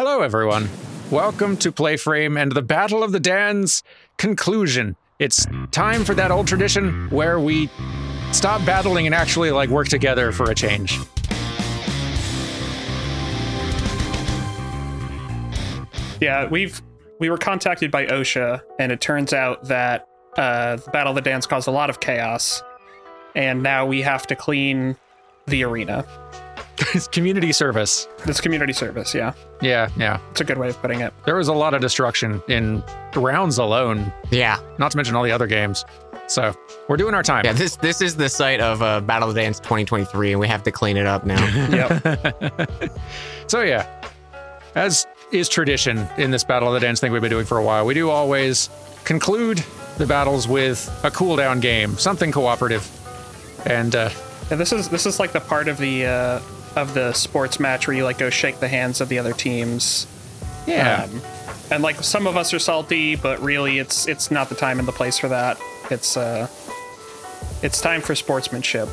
Hello, everyone. Welcome to Playframe and the Battle of the Dans conclusion. It's time for that old tradition where we stop battling and actually like work together for a change. Yeah, we've we were contacted by OSHA, and it turns out that uh, the Battle of the Dans caused a lot of chaos, and now we have to clean the arena. it's community service. It's community service. Yeah, Yeah, yeah. it's a good way of putting it. There was a lot of destruction in rounds alone, Yeah, not to mention all the other games. So we're doing our time. yeah. This this is the site of uh, Battle of the Dans 2023, and we have to clean it up now. Yep. So yeah, as is tradition in this Battle of the Dans thing we've been doing for a while, we do always conclude the battles with a cooldown game, something cooperative. And uh, Yeah, this is this is like the part of the uh, of the sports match where you like go shake the hands of the other teams. yeah, Um, and like some of us are salty, but really it's it's not the time and the place for that. It's uh it's time for sportsmanship.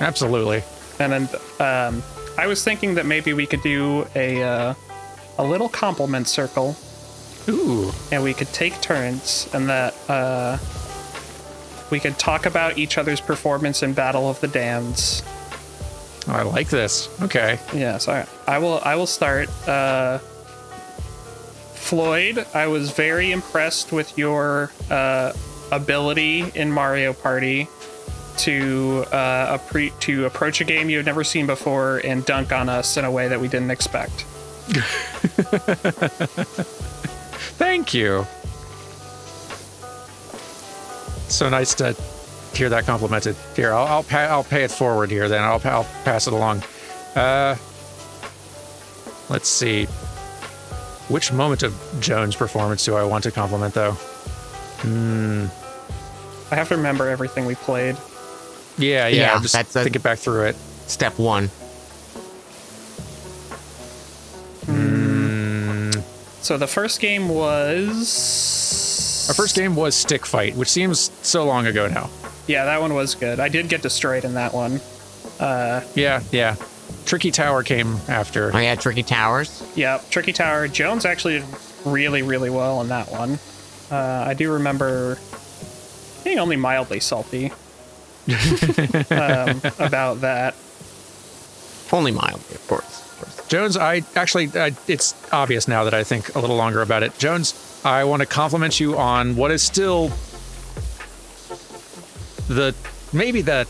absolutely. And then um, I was thinking that maybe we could do a uh, a little compliment circle, Ooh, and we could take turns, and that uh, we could talk about each other's performance in Battle of the Dans. I like this. Okay. Yes, I, I will. I will start. Uh, Floyd, I was very impressed with your uh, ability in Mario Party to uh, appre- to approach a game you had never seen before and dunk on us in a way that we didn't expect. Thank you. So nice to hear that complimented. Here, I'll I'll, pa- I'll pay it forward here. Then I'll, I'll pass it along. Uh, let's see. Which moment of Jones' performance do I want to compliment, though? Hmm. I have to remember everything we played. Yeah, yeah. Yeah, just that's a- thinking back through it. Step one. So the first game was Our first game was Stick Fight, which seems so long ago now. Yeah, that one was good. I did get destroyed in that one. Yeah, yeah. Tricky Tower came after. Oh yeah, Tricky Towers. Yeah, Tricky Tower. Jones actually did really, really well in that one. Uh, I do remember being only mildly salty um, about that. Only mildly, of course. Of course. Jones, I actually, I, it's obvious now that I think a little longer about it. Jones, I want to compliment you on what is still the maybe the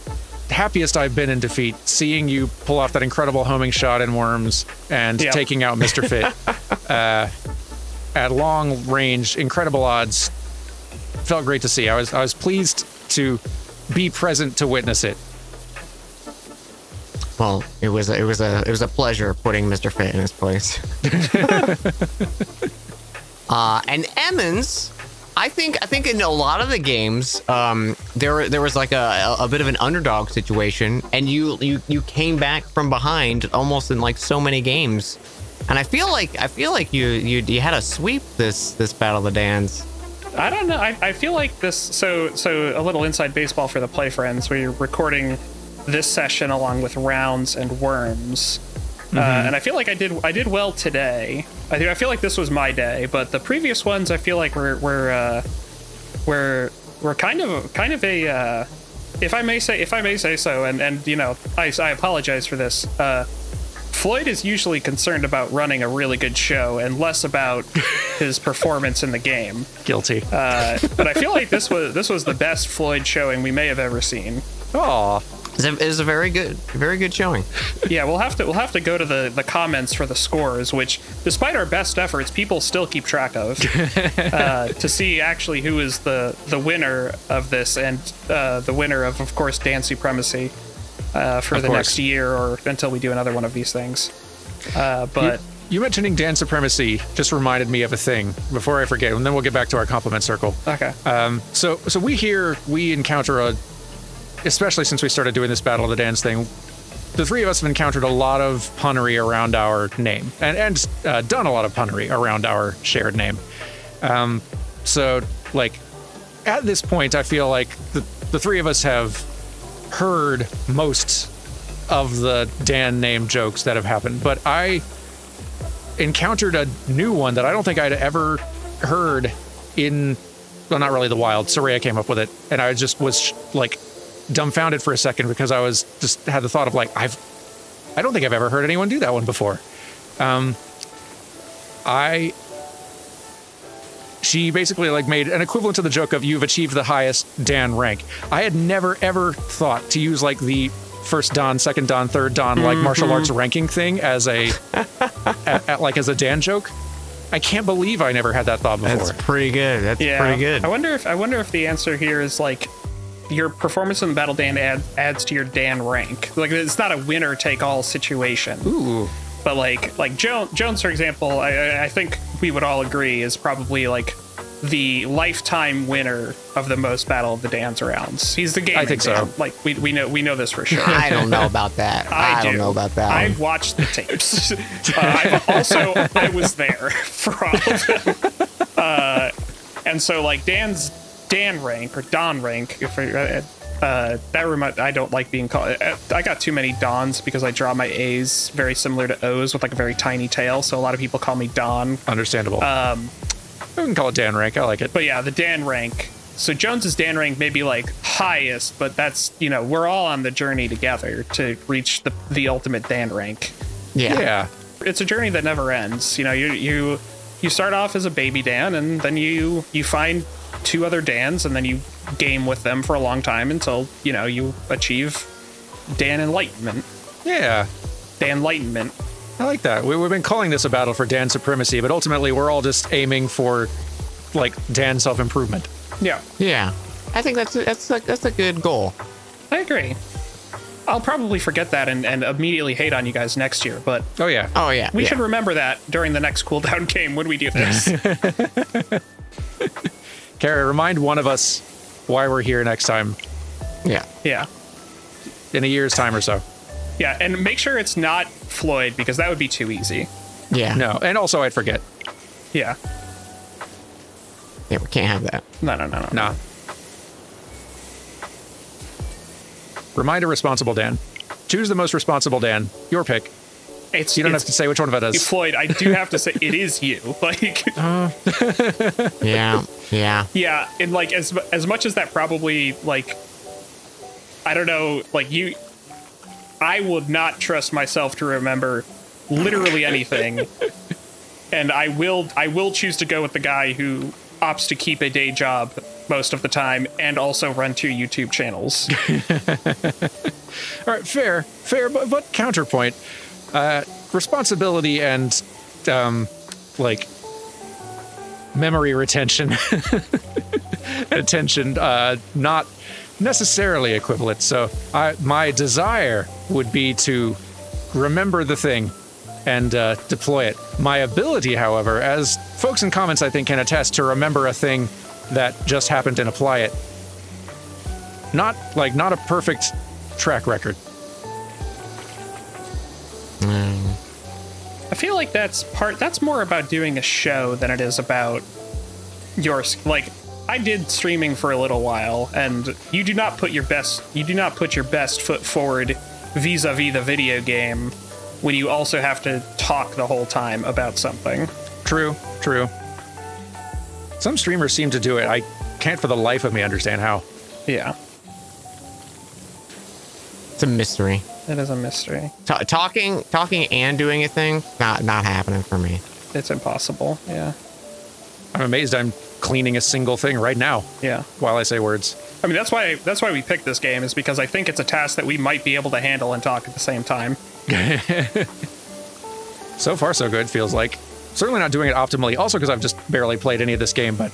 happiest I've been in defeat. Seeing you pull off that incredible homing shot in Worms and Yep. taking out Mr. Fit uh, at long range, incredible odds. Felt great to see. I was I was pleased to be present to witness it. Well, it was a, it was a it was a pleasure putting Mr. Fit in his place. uh, and Emmons, I think I think in a lot of the games, um, there there was like a, a bit of an underdog situation, and you you you came back from behind almost in like so many games. And I feel like I feel like you you you had a sweep this this Battle of the Dans. I don't know. I, I feel like this. So, so a little inside baseball for the play friends. We're recording this session along with rounds and worms, uh, and I feel like I did. I did well today. I do. I feel like this was my day, but the previous ones, I feel like were were uh, were were kind of kind of a. Uh, if I may say, if I may say so, and and you know, I I apologize for this. Uh, Floyd is usually concerned about running a really good show and less about his performance in the game. Guilty. Uh, but I feel like this was this was the best Floyd showing we may have ever seen. Aw. It's a, very good very good showing. Yeah, we'll have to we'll have to go to the the comments for the scores, which despite our best efforts, people still keep track of uh, to see actually who is the the winner of this and uh, the winner of of course dance supremacy uh, for Of the course. next year or until we do another one of these things. Uh, but You mentioning Dan Supremacy just reminded me of a thing before I forget, and then we'll get back to our compliment circle. okay, Um, so, so we here we encounter a, especially since we started doing this Battle of the Dans thing, the three of us have encountered a lot of punnery around our name, and and uh, done a lot of punnery around our shared name. Um, so, like, at this point, I feel like the the three of us have heard most of the Dan name jokes that have happened, but I encountered a new one that I don't think I'd ever heard in, well, not really the wild. Soraya came up with it, and I just was like dumbfounded for a second because I was just had the thought of like I've, I don't think I've ever heard anyone do that one before. Um, I. She basically like made an equivalent to the joke of you've achieved the highest Dan rank. I had never ever thought to use like the first Dan, second Dan, third Dan, like martial arts ranking thing as a, a- a- like as a Dan joke. I can't believe I never had that thought before. That's pretty good. That's Yeah, pretty good. I wonder if I wonder if the answer here is like your performance in the battle Dan add, adds to your Dan rank. Like it's not a winner take all situation. Ooh, But like like Jones, Jones for example, I- I, I think we would all agree is probably like the lifetime winner of the most Battle of the Dans rounds. He's the game. I think so. Like we, we know we know this for sure. I don't know about that. I, I, don't know about that. I've watched the tapes. uh, I've also, I was there for all of them. Uh, and so, like Dan's Dan rank or Don rank, if I, uh, that remind, I don't like being called. uh, I got too many Dons because I draw my A's very similar to O's with like a very tiny tail. So a lot of people call me Don. understandable. Um, we can call it Dan rank. I like it. But yeah, the Dan rank. So Jones's Dan rank may be like highest, but that's you know we're all on the journey together to reach the the ultimate Dan rank. yeah. Yeah. it's a journey that never ends. You know, you you you start off as a baby Dan, and then you you find two other Dans, and then you game with them for a long time until you know you achieve Dan enlightenment. Yeah. Dan enlightenment. I like that. We, we've been calling this a battle for Dan supremacy, but ultimately we're all just aiming for like Dan self improvement. Yeah, Yeah. I think that's a, that's a, that's a good goal. I agree. I'll probably forget that and, and immediately hate on you guys next year, but Oh yeah. Oh yeah. we yeah. should remember that during the next cooldown game when we do this. Carrie, remind one of us why we're here next time Yeah. yeah. in a year's time or so. Yeah, and make sure it's not Floyd because that would be too easy. Yeah. No, and also I'd forget. Yeah. Yeah. We can't have that. No, no, no, no. Nah. Remind a responsible Dan. Choose the most responsible Dan. Your pick. It's You don't it's- have to say which one of it is. Floyd, I do have to say it is you. Like, Yeah. yeah. yeah, and like as as much as that probably like, I don't know, like you, I would not trust myself to remember literally anything, and I will I will choose to go with the guy who opts to keep a day job most of the time and also run two YouTube channels. All right, fair, fair, but, but counterpoint. Uh, responsibility and, um, like, memory retention attention, uh, not necessarily equivalent. So, I, my desire would be to remember the thing and uh, deploy it. My ability, however, as folks in comments I think can attest, to remember a thing that just happened and apply it. Not like not a perfect track record. I feel like that's part that's more about doing a show than it is about your like I did streaming for a little while and you do not put your best you do not put your best foot forward vis-a-vis the video game when you also have to talk the whole time about something. True, true. Some streamers seem to do it. I can't for the life of me understand how. Yeah. It's a mystery. It is a mystery. Ta talking, talking, and doing a thing not not happening for me. It's impossible. Yeah. I'm amazed I'm cleaning a single thing right now Yeah. while I say words. I mean that's why that's why we picked this game is because I think it's a task that we might be able to handle and talk at the same time. So far, so good, feels like. Certainly not doing it optimally, also because I've just barely played any of this game, but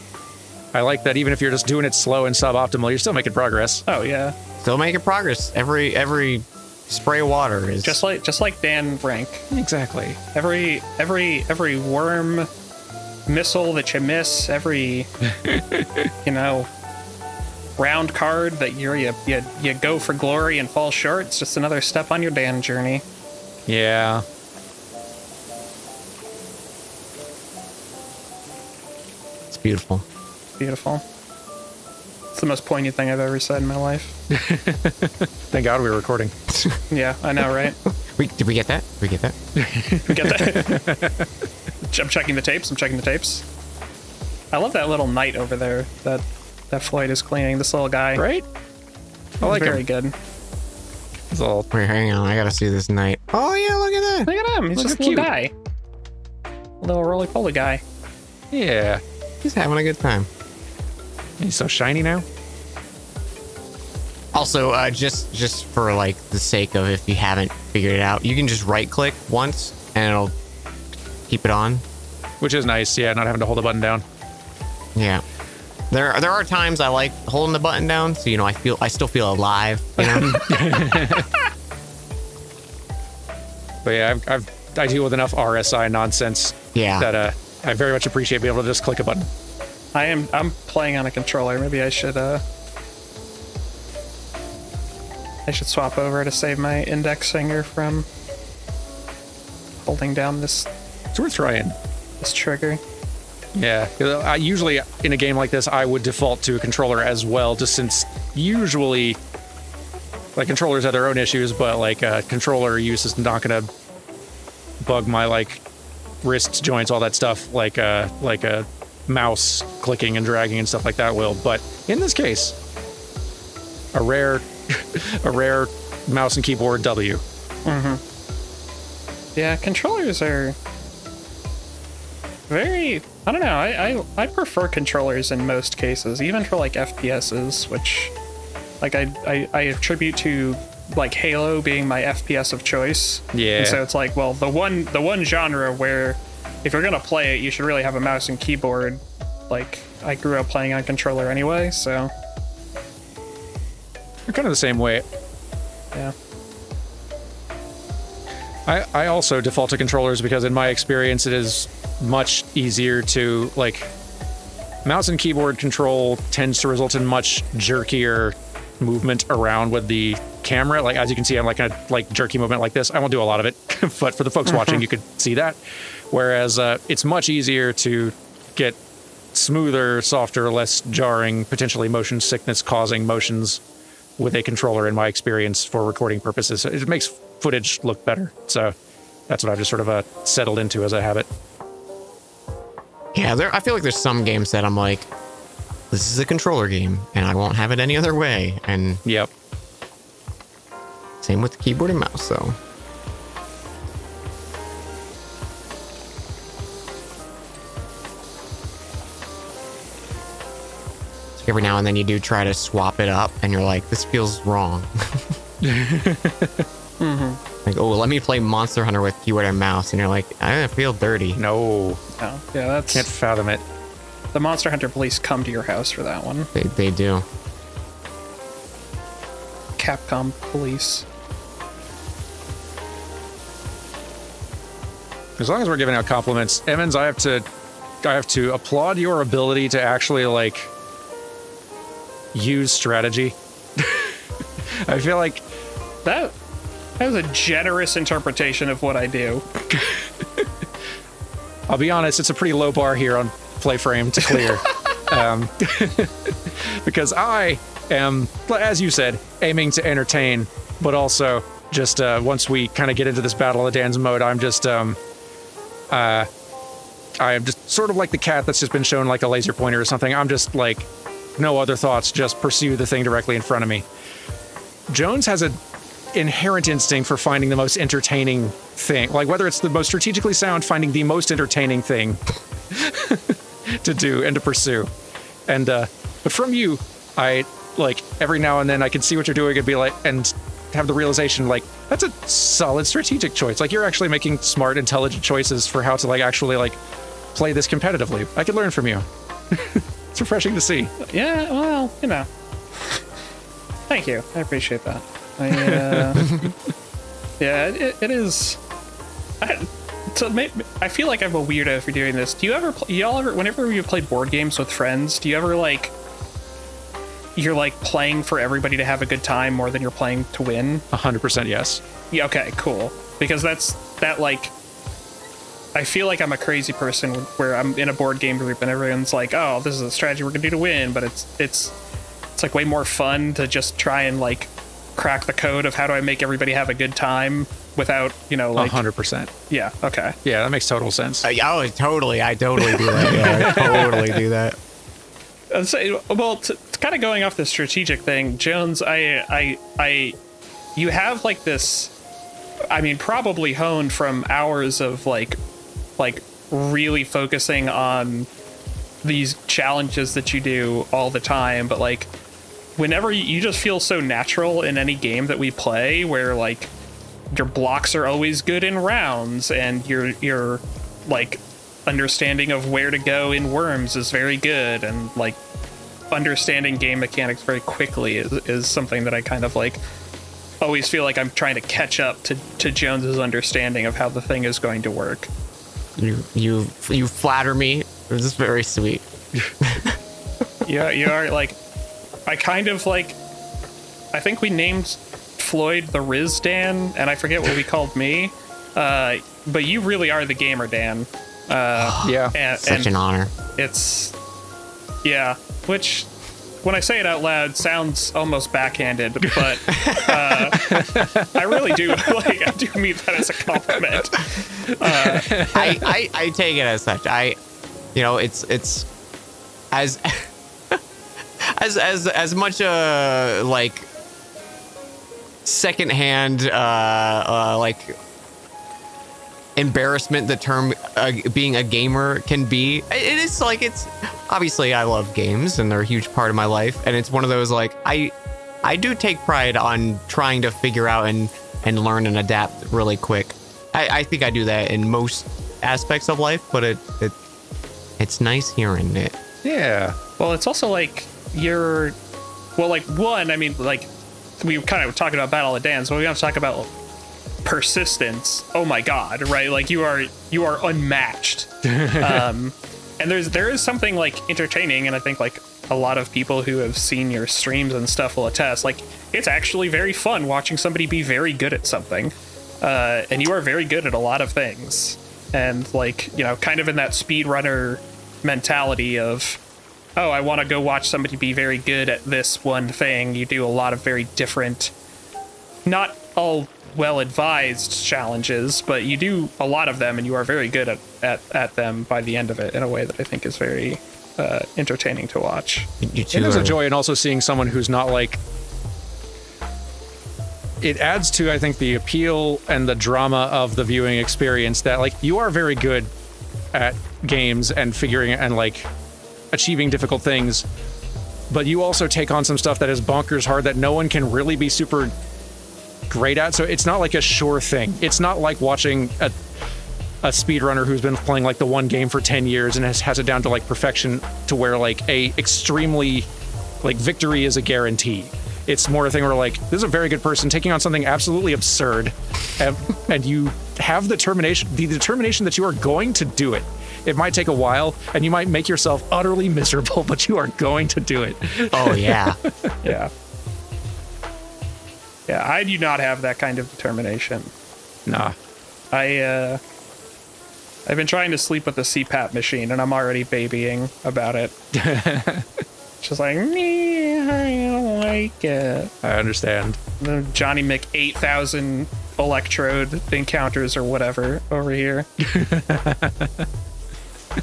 I like that even if you're just doing it slow and suboptimal, you're still making progress. Oh yeah. Still making progress. Every every spray water is Just like just like Dan Rank. Exactly. Every every every worm missile that you miss, every you know round card that you're you, you you go for glory and fall short. It's just another step on your Dan journey. Yeah. it's beautiful. Beautiful. It's the most poignant thing I've ever said in my life. Thank God we were recording. Yeah, I know, right? We, did we get that? Did we get that? We get that? I'm checking the tapes. I'm checking the tapes. I love that little knight over there that that Floyd is cleaning. This little guy. Right? I like Very him. good. He's all Wait, hang on. I gotta see this knight. Oh yeah, look at that. Look at him. He's Look just a little cute. guy. Little roly poly guy. yeah. He's having a good time. He's so shiny now. Also, uh, just just for like the sake of if you haven't figured it out, you can just right click once and it'll keep it on. Which is nice, yeah, not having to hold the button down. Yeah. There, there are times I like holding the button down, so you know I feel I still feel alive. You know? But yeah, I've, I've I deal with enough RSI nonsense Yeah. that uh, I very much appreciate being able to just click a button. I am. I'm playing on a controller. Maybe I should. uh I should swap over to save my index finger from holding down this It's worth trying. this trigger. Yeah, I usually in a game like this I would default to a controller as well, just since usually like controllers have their own issues, but like uh, controller use is not gonna bug my like wrists, joints, all that stuff like uh like a mouse clicking and dragging and stuff like that will. But in this case, a rare a rare mouse and keyboard W. Mm-hmm. Yeah, controllers are very. I don't know. I, I I prefer controllers in most cases, even for like FPSs, which like I I, I attribute to like Halo being my FPS of choice. Yeah. And so it's like, well, the one the one genre where if you're gonna play it, you should really have a mouse and keyboard. Like I grew up playing on controller anyway, so They're kind of the same way. yeah. I, I also default to controllers because in my experience it is much easier to like mouse and keyboard control tends to result in much jerkier movement around with the camera like as you can see i'm like a like jerky movement like this i won't do a lot of it but for the folks watching mm-hmm. you could see that whereas uh, it's much easier to get smoother softer less jarring potentially motion sickness causing motions with a controller in my experience for recording purposes. It makes footage look better. So that's what I've just sort of uh, settled into as a habit. yeah. There, I feel like there's some games that I'm like, this is a controller game, and I won't have it any other way. And Yep. same with the keyboard and mouse, though. So every now and then you do try to swap it up, and you're like, this feels wrong. Mm-hmm. Like, oh, let me play Monster Hunter with keyboard and mouse, and you're like, I feel dirty. No, No, yeah, that's can't fathom it. the Monster Hunter police come to your house for that one. They, they do. Capcom police. As long as we're giving out compliments, Emmons, I have to, I have to applaud your ability to actually like use strategy. I feel like That that was a generous interpretation of what I do. I'll be honest, it's a pretty low bar here on Playframe to clear. um, because I am, as you said, aiming to entertain, but also just uh, once we kind of get into this Battle of the Dans mode, I'm just, um, uh, I am just sort of like the cat that's just been shown like a laser pointer or something. I'm just like, no other thoughts, just pursue the thing directly in front of me. Jones has a inherent instinct for finding the most entertaining thing. Like whether it's the most strategically sound, finding the most entertaining thing to do and to pursue. And uh but from you, I like every now and then I can see what you're doing and be like and have the realization like that's a solid strategic choice. Like you're actually making smart, intelligent choices for how to like actually like play this competitively. I could learn from you. it's refreshing to see. Yeah, well, you know. Thank you. I appreciate that. I, uh, yeah, it, it is. I, so may, I feel like I'm a weirdo for doing this. Do you ever, y'all ever, whenever you play board games with friends, do you ever like, you're like playing for everybody to have a good time more than you're playing to win? 100% yes. Yeah, okay, cool. Because that's that like I feel like I'm a crazy person where I'm in a board game group and everyone's like, "Oh, this is a strategy we're going to do to win," but it's it's it's like way more fun to just try and like crack the code of how do I make everybody have a good time without you know like 100%. yeah okay Yeah, that makes total sense. Uh, oh, totally. I totally do that. Yeah, I totally do that. Uh, so, well, t- kind of going off the strategic thing, Jones, I, I, I, you have like this. I mean, probably honed from hours of like, like really focusing on these challenges that you do all the time. But like, whenever you, just feel so natural in any game that we play, where like your blocks are always good in rounds, and your your like understanding of where to go in worms is very good and like understanding game mechanics very quickly is, is something that i kind of like always feel like i'm trying to catch up to, to jones's understanding of how the thing is going to work You you you flatter me. This is very sweet. yeah you are like i kind of like i think we named floyd the riz dan and i forget what we called me uh, but you really are the gamer dan Uh, yeah. and, Such and an honor. it's yeah which when i say it out loud sounds almost backhanded but uh, i really do like i do mean that as a compliment I, I I take it as such. I, you know, it's it's as as as as much uh like secondhand uh, uh like embarrassment the term uh, being a gamer can be. It is like it's obviously i love games and they're a huge part of my life and it's one of those like i i do take pride on trying to figure out and and learn and adapt really quick. I i think i do that in most aspects of life but it it it's nice hearing it. Yeah. well it's also like you're well like one i mean like we kind of talking about battle of dans but we have to talk about persistence. Oh my god right? Like you are you are unmatched. Um and there's there is something like entertaining and i think like a lot of people who have seen your streams and stuff will attest like it's actually very fun watching somebody be very good at something. Uh and you are very good at a lot of things. And like you know kind of in that speedrunner mentality of oh i want to go watch somebody be very good at this one thing. You do a lot of very different not all well advised challenges, but you do a lot of them and you are very good at, at, at them by the end of it in a way that I think is very uh, entertaining to watch. you two It is a joy in also seeing someone who's not like. It adds to, I think, the appeal and the drama of the viewing experience that, like, you are very good at games and figuring and, like, achieving difficult things, but you also take on some stuff that is bonkers hard that no one can really be super great at. So it's not like a sure thing. It's not like watching a a speedrunner who's been playing like the one game for 10 years and has, has it down to like perfection to where like a extremely like victory is a guarantee it's more a thing where like this is a very good person taking on something absolutely absurd and, and you have the determination the determination that you are going to do it it might take a while and you might make yourself utterly miserable but you are going to do it oh yeah Yeah. Yeah, I do not have that kind of determination. nah I, uh, I've been trying to sleep with the CPAP machine and I'm already babying about it. Just like, me, I don't like it. i understand the Johnny Mick 8000 electrode encounters or whatever over here.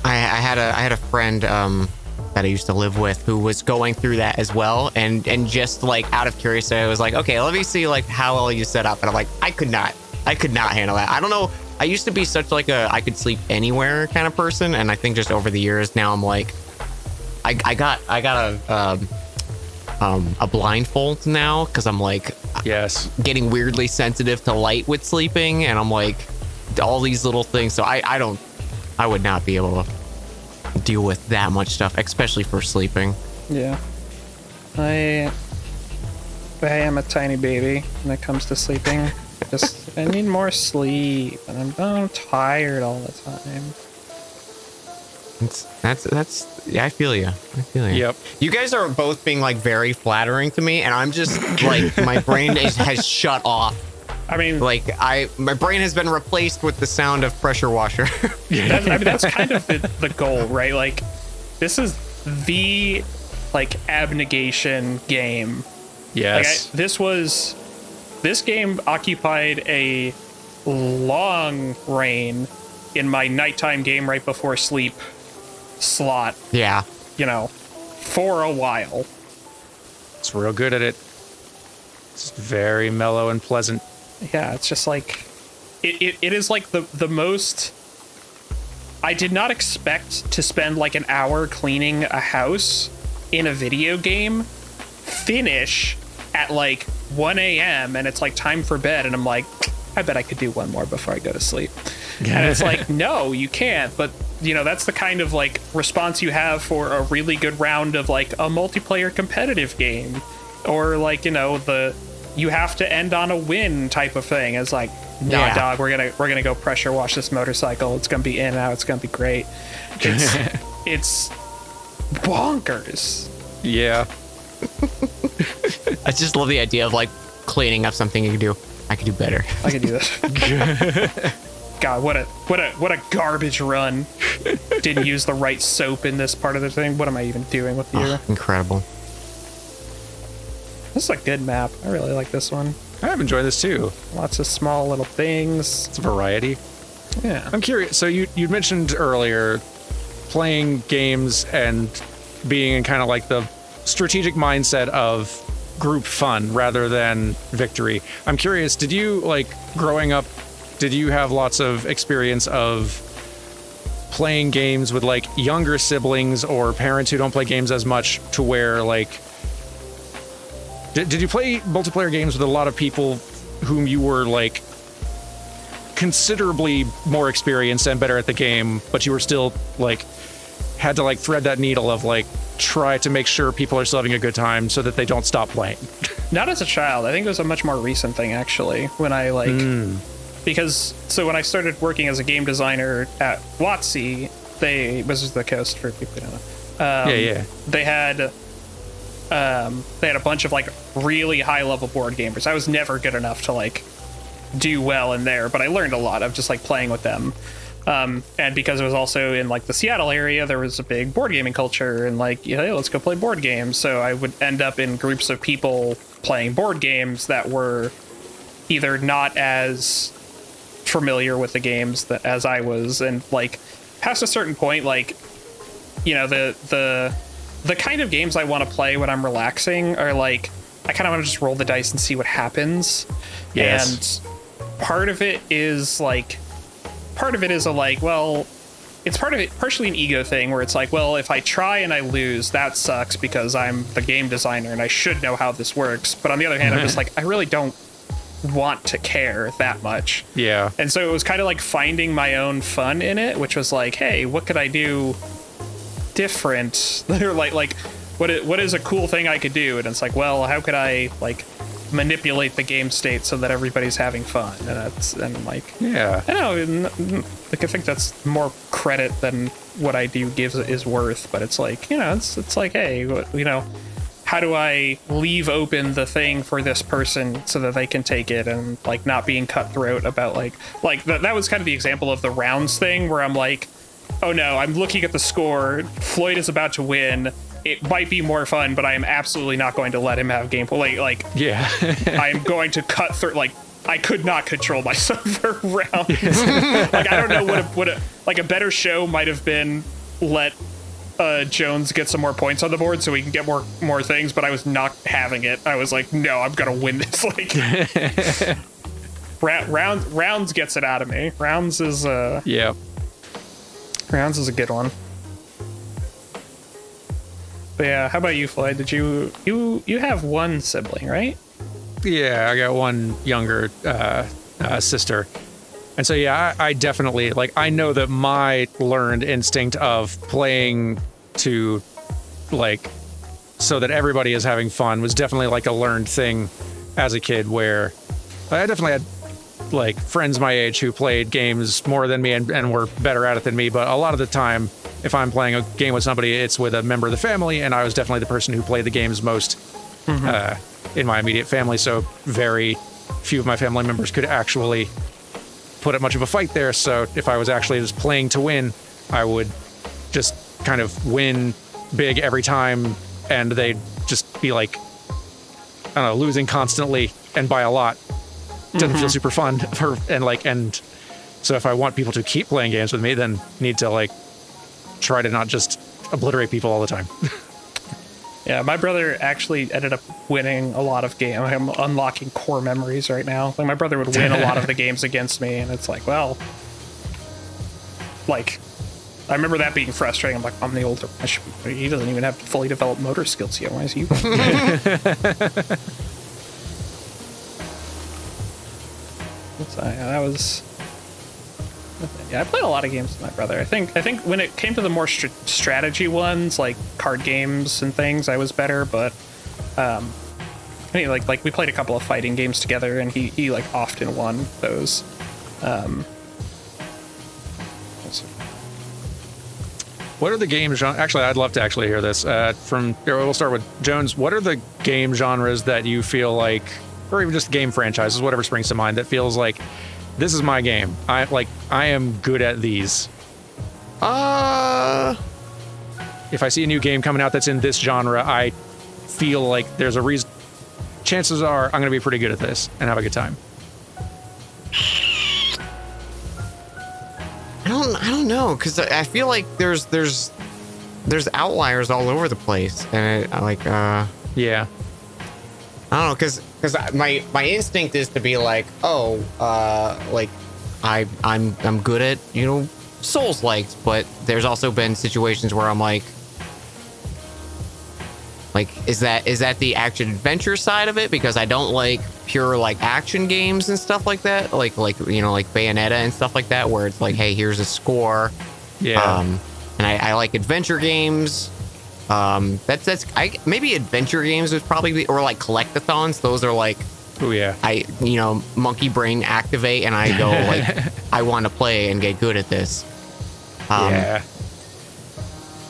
I, I had a I had a friend um, that I used to live with who was going through that as well, and and just like out of curiosity, I was like, okay, let me see like how well you set up, and I'm like, I could not, I could not handle that. I don't know. I used to be such like a I could sleep anywhere kind of person, and I think just over the years now I'm like, I I got I got a um, um a blindfold now because I'm like yes. getting weirdly sensitive to light with sleeping. And i'm like all these little things. So i i don't i would not be able to deal with that much stuff especially for sleeping Yeah. I I am a tiny baby when it comes to sleeping. Just I need more sleep and I'm, I'm tired all the time. it's, that's that's yeah i feel you i feel you Yep. you guys are both being like very flattering to me and i'm just like my brain is, has shut off I mean, like i my brain has been replaced with the sound of pressure washer that's, I mean that's kind of the, the goal, right? Like this is the like abnegation game Like I, yes this was this game occupied a long reign in my nighttime game right before sleep slot, Yeah. you know, for a while. It's real good at it. It's very mellow and pleasant. Yeah, it's just like it, it, it is like the the most I did not expect to spend like an hour cleaning a house in a video game, finish at like 1 a.m. and it's like time for bed, and I'm like, I bet I could do one more before I go to sleep. and it's like, no, you can't. But you know, that's the kind of like response you have for a really good round of like a multiplayer competitive game, or like you know the you have to end on a win type of thing. It's like, nah, Yeah. dog, we're gonna we're gonna go pressure wash this motorcycle. It's gonna be in and out. It's gonna be great. It's it's bonkers. Yeah. I just love the idea of like cleaning up something you can do. I could do better. I can do this. God, what a what a what a garbage run. Didn't use the right soap in this part of the thing. What am I even doing with you? Ah, incredible. This is a good map. I really like this one. I've enjoyed this too. Lots of small little things. It's a variety. Yeah. I'm curious. So you you mentioned earlier playing games and being in kind of like the strategic mindset of group fun rather than victory. I'm curious. Did you like growing up? Did you have lots of experience of playing games with like younger siblings or parents who don't play games as much to where like did, did you play multiplayer games with a lot of people whom you were like considerably more experienced and better at the game, but you were still like had to like thread that needle of like try to make sure people are still having a good time so that they don't stop playing. Not as a child. I think it was a much more recent thing actually. When I like because so when I started working as a game designer at WotC, they Wizards of the Coast for people who don't know. Um, yeah, yeah. they had um, they had a bunch of like really high level board gamers. I was never good enough to like do well in there, but I learned a lot of just like playing with them. Um, and because it was also in like the Seattle area, there was a big board gaming culture, and like, hey, let's go play board games. So I would end up in groups of people playing board games that were either not as familiar with the games that as I was, and like past a certain point, like you know the the the kind of games I want to play when I'm relaxing are like I kind of want to just roll the dice and see what happens. Yes. And part of it is like part of it is a like, well, it's part of it partially an ego thing where it's like, well, if I try and I lose, that sucks because I'm the game designer and I should know how this works. But on the other hand, I'm just like, I really don't want to care that much. Yeah. And so it was kind of like finding my own fun in it, which was like, hey, what could I do different? or like like what is, what is a cool thing I could do? And it's like, well, how could I like manipulate the game state so that everybody's having fun? And that's and like Yeah. I know, like I think that's more credit than what I do gives is worth. But it's like you know, it's it's like, hey, you know, how do I leave open the thing for this person so that they can take it and like not being cutthroat about like like that that was kind of the example of the rounds thing where I'm like, oh no, I'm looking at the score. Floyd is about to win. It might be more fun, but I am absolutely not going to let him have gameplay. Like, like Yeah. I am going to cut through. Like I could not control myself for rounds. like I don't know what a, what a, like a better show might have been. Let uh, Jones get some more points on the board so we can get more more things. But I was not having it. I was like, no, I'm gonna win this. Like Ra- round rounds gets it out of me. Rounds is uh yeah. Rounds is a good one. But yeah, how about you, Floyd? Did you you you have one sibling, right? Yeah, I got one younger uh, uh, sister. And so, yeah, I, I definitely, like, I know that my learned instinct of playing to, like, so that everybody is having fun was definitely like a learned thing as a kid where I definitely had like friends my age who played games more than me and, and were better at it than me. But a lot of the time, if I'm playing a game with somebody, it's with a member of the family, and I was definitely the person who played the games most uh, in my immediate family. So very few of my family members could actually put up much of a fight there. So if I was actually just playing to win, I would just kind of win big every time, and they'd just be like, I don't know, losing constantly and by a lot. Doesn't feel mm-hmm. super fun for and like and so if I want people to keep playing games with me, then need to like try to not just obliterate people all the time. Yeah, my brother actually ended up winning a lot of games. I'm unlocking core memories right now. Like my brother would win a lot of the games against me, and it's like, well, like I remember that being frustrating. I'm like, I'm the older. I should, he doesn't even have fully developed motor skills yet. Why is he? so, yeah, that was. Yeah, I played a lot of games with my brother. I think I think when it came to the more str- strategy ones, like card games and things, I was better. But um, I mean, like like we played a couple of fighting games together, and he he like often won those. Um. What are the game genres? Actually, I'd love to actually hear this uh, from. We'll start with Jones. What are the game genres that you feel like, or even just game franchises, whatever springs to mind, that feels like this is my game. I like. I am good at these. Uh, If I see a new game coming out that's in this genre, I feel like there's a reason. Chances are I'm going to be pretty good at this and have a good time. I don't I don't know because I feel like there's there's there's outliers all over the place, and I, I like uh Yeah. I don't know because because my my instinct is to be like oh uh like I I'm I'm good at you know Souls likes, but there's also been situations where I'm like. Like, is that is that the action adventure side of it? Because I don't like pure like action games and stuff like that. Like like you know like Bayonetta and stuff like that, where it's like, hey, here's a score. Yeah. Um, and I, I like adventure games. Um, that's that's I maybe adventure games would probably the, or like collectathons. Those are like oh yeah. I you know monkey brain activate and I go like I want to play and get good at this. Um, yeah.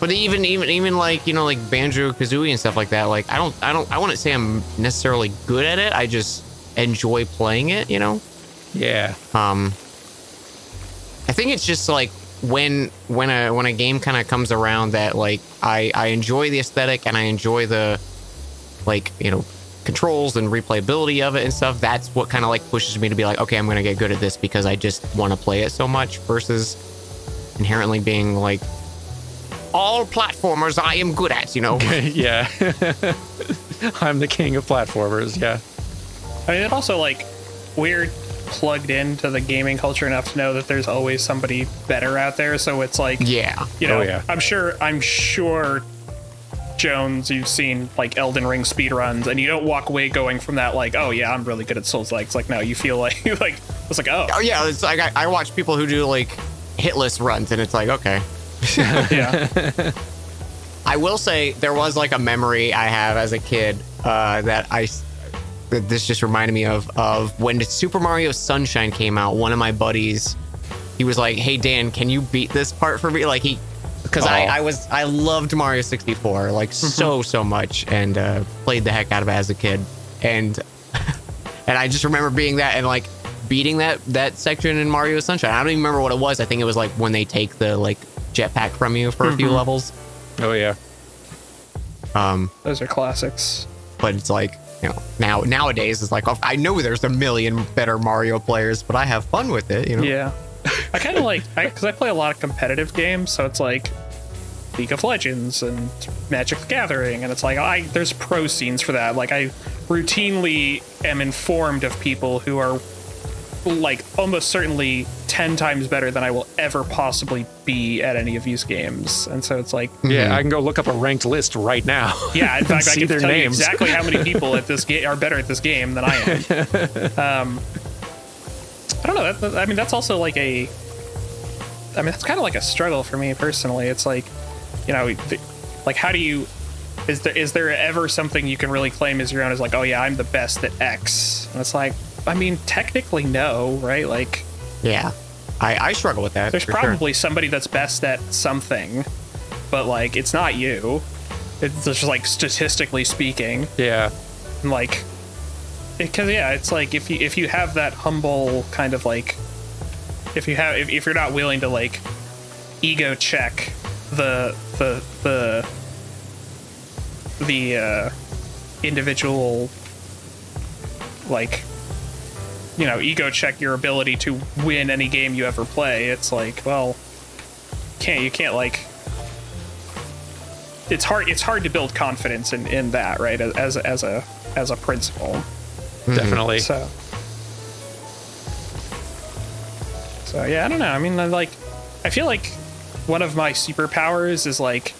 But even even even like you know like Banjo Kazooie and stuff like that. Like I don't I don't I wouldn't say I'm necessarily good at it. I just enjoy playing it. You know. Yeah. Um, I think it's just like when when a when a game kind of comes around that like I I enjoy the aesthetic and I enjoy the like you know controls and replayability of it and stuff. That's what kind of like pushes me to be like, okay, I'm gonna get good at this because I just want to play it so much versus inherently being like all platformers I am good at. You know. yeah. I'm the king of platformers. Yeah. I mean, it also like we're plugged into the gaming culture enough to know that there's always somebody better out there. So it's like, yeah. you know, Oh, yeah. I'm sure, I'm sure, Jones, you've seen like Elden Ring speedruns, and you don't walk away going from that like, oh yeah, I'm really good at Souls likes. Like, no, you feel like like it's like, oh Oh yeah. It's like I, I watch people who do like hitless runs and it's like okay. yeah, I will say there was like a memory I have as a kid uh, that I that this just reminded me of of when Super Mario Sunshine came out. One of my buddies, he was like, "Hey Dan, can you beat this part for me?" Like he, because I Oh. I was I loved Mario 64 like so so much and uh, played the heck out of it as a kid and and I just remember being that and like beating that that section in Mario Sunshine. I don't even remember what it was. I think it was like when they take the like jetpack from you for a few levels. Oh yeah. Um, those are classics. but it's like you know now nowadays it's like I know there's a million better Mario players, but I have fun with it. You know. Yeah, I kind of like because I, play a lot of competitive games, so it's like League of Legends and Magic the Gathering, and it's like I there's pro scenes for that. Like I routinely am informed of people who are like almost certainly 10 times better than I will ever possibly be at any of these games. And so it's like, Yeah, I can go look up a ranked list right now. yeah, in fact, I can their tell you exactly how many people at this game are better at this game than I am. Um, I don't know. That, that- I mean, that's also like a. I mean, that's kind of like a struggle for me personally. It's like, you know, th- like how do you? Is there is there ever something you can really claim as your own? Is like, oh yeah, I'm the best at X. And it's like, I mean, technically no, right? Like, Yeah. I, I struggle with that. there's for sure. probably somebody that's best at something, but like, it's not you. It's just like statistically speaking. Yeah. And, like because yeah it's like if you if you have that humble kind of like if you have if, if you're not willing to like ego check the the the the uh individual like you know ego check your ability to win any game you ever play. It's like, well, can't you can't like. It's hard. It's hard to build confidence in, in that, right? As as a as a principle. Mm-hmm. Definitely. So. So yeah, I don't know. I mean, I like, I feel like one of my superpowers is like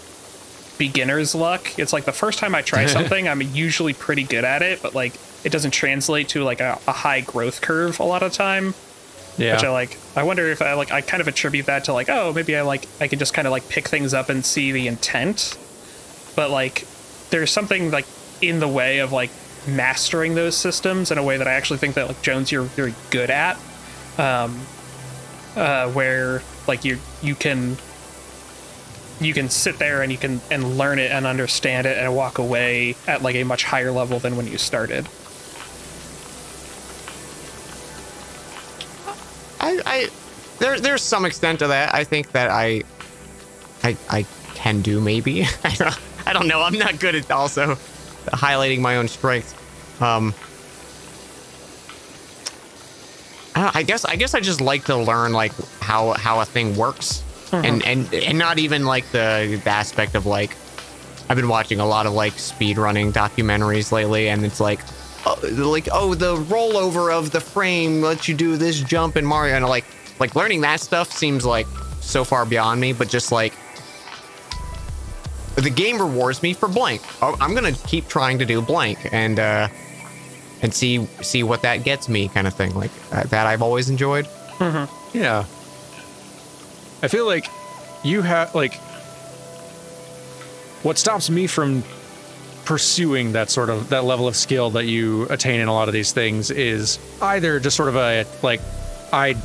beginner's luck. It's like the first time I try something, I'm usually pretty good at it, but like it doesn't translate to like a, a high growth curve a lot of time. yeah. Which I like. I wonder if I like. I kind of attribute that to like, oh, maybe I like. I can just kind of like pick things up and see the intent. But like, there's something like in the way of like mastering those systems in a way that I actually think that like Jones, you're very good at. Um, uh, where like you you can you can sit there and you can and learn it and understand it and walk away at like a much higher level than when you started. I, I there there's some extent to that. I think that I I I can do maybe. I don't I don't know. I'm not good at also highlighting my own strengths. Um I, I guess I guess I just like to learn like how how a thing works. And, and and not even like the, the aspect of like I've been watching a lot of like speed running documentaries lately, and it's like, oh, like oh, the rollover of the frame lets you do this jump in Mario, and like like learning that stuff seems like so far beyond me. But just like the game rewards me for blank. Oh, I'm gonna keep trying to do blank and uh and see see what that gets me, kind of thing. Like uh, that I've always enjoyed. Yeah. I feel like you have like what stops me from pursuing that sort of that level of skill that you attain in a lot of these things is either just sort of a like I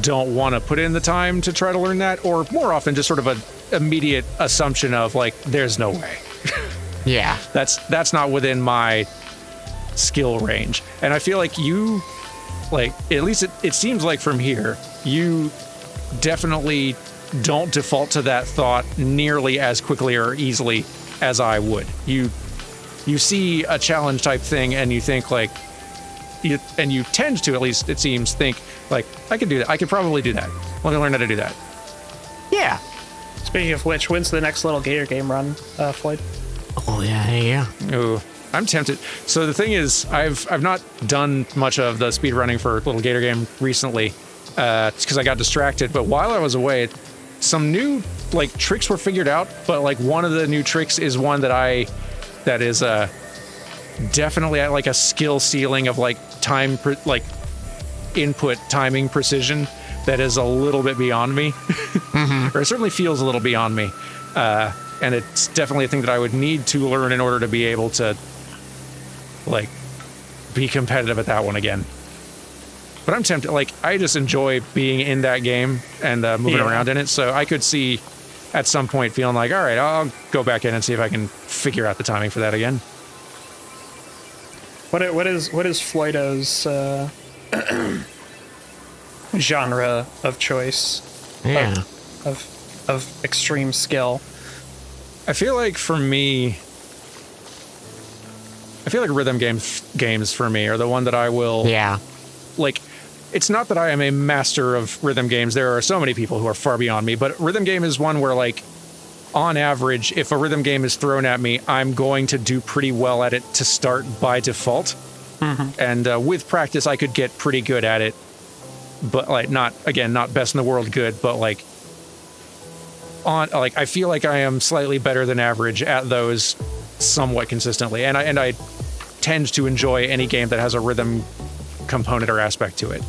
don't want to put in the time to try to learn that or more often just sort of a immediate assumption of like there's no way. Yeah. That's that's not within my skill range. And I feel like you like at least it, it seems like from here, you definitely don't default to that thought nearly as quickly or easily as I would. You you see a challenge type thing and you think like you, and you tend to at least it seems think like I could do that. I could probably do that. Let me learn how to do that. Yeah. Speaking of which, when's the next little Gator game run, uh, Floyd? Oh yeah, yeah, yeah. Ooh, I'm tempted. So the thing is, I've I've not done much of the speed running for Little Gator Game recently, uh, because I got distracted. But while I was away, some new like tricks were figured out. But like one of the new tricks is one that I that is uh definitely at like a skill ceiling of like time pre- like input timing precision that is a little bit beyond me, or it certainly feels a little beyond me. Uh, and it's definitely a thing that I would need to learn in order to be able to like be competitive at that one again. But I'm tempted. Like I just enjoy being in that game and uh, moving Yeah. around in it. So I could see at some point feeling like, all right, I'll go back in and see if I can figure out the timing for that again. What what is what is Floydo's uh, genre of choice Yeah. of of extreme skill? I feel like for me, I feel like rhythm games games for me are the one that I will Yeah. like it's not that I am a master of rhythm games. There are so many people who are far beyond me, but rhythm game is one where like on average, if a rhythm game is thrown at me, I'm going to do pretty well at it to start by default. And uh, with practice, I could get pretty good at it. But like not again, not best in the world good, but like on like I feel like I am slightly better than average at those somewhat consistently. And I and I tend to enjoy any game that has a rhythm component or aspect to it.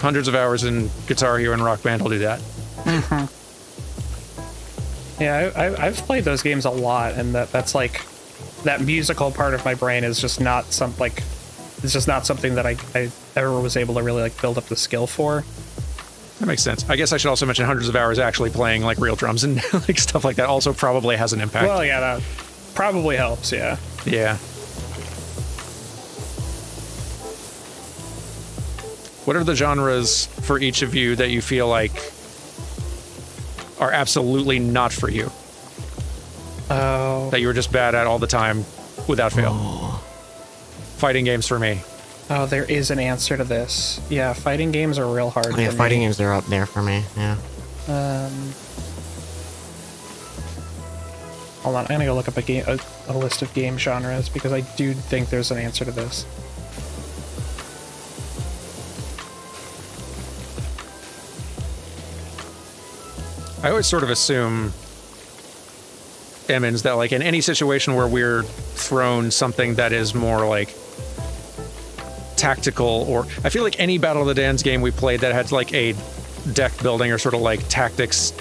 Hundreds of hours in Guitar Hero and Rock Band will do that. Mm-hmm. Yeah, I, I, I've played those games a lot, and that that's like that musical part of my brain is just not some like it's just not something that I, I ever was able to really like build up the skill for. That makes sense. I guess I should also mention hundreds of hours actually playing like real drums and like stuff like that also probably has an impact. Well, yeah, that probably helps. Yeah. yeah. What are the genres for each of you that you feel like are absolutely not for you? Oh, that you were just bad at all the time without fail? Fighting games for me. oh, there is an answer to this. Yeah, fighting games are real hard. Yeah, for fighting me. games are up there for me. Yeah. Um, hold on, I'm gonna go look up a game, a, a list of game genres because I do think there's an answer to this. I always sort of assume, Emmons, that like in any situation where we're thrown something that is more like tactical, or I feel like any Battle of the Dans game we played that had like a deck building or sort of like tactics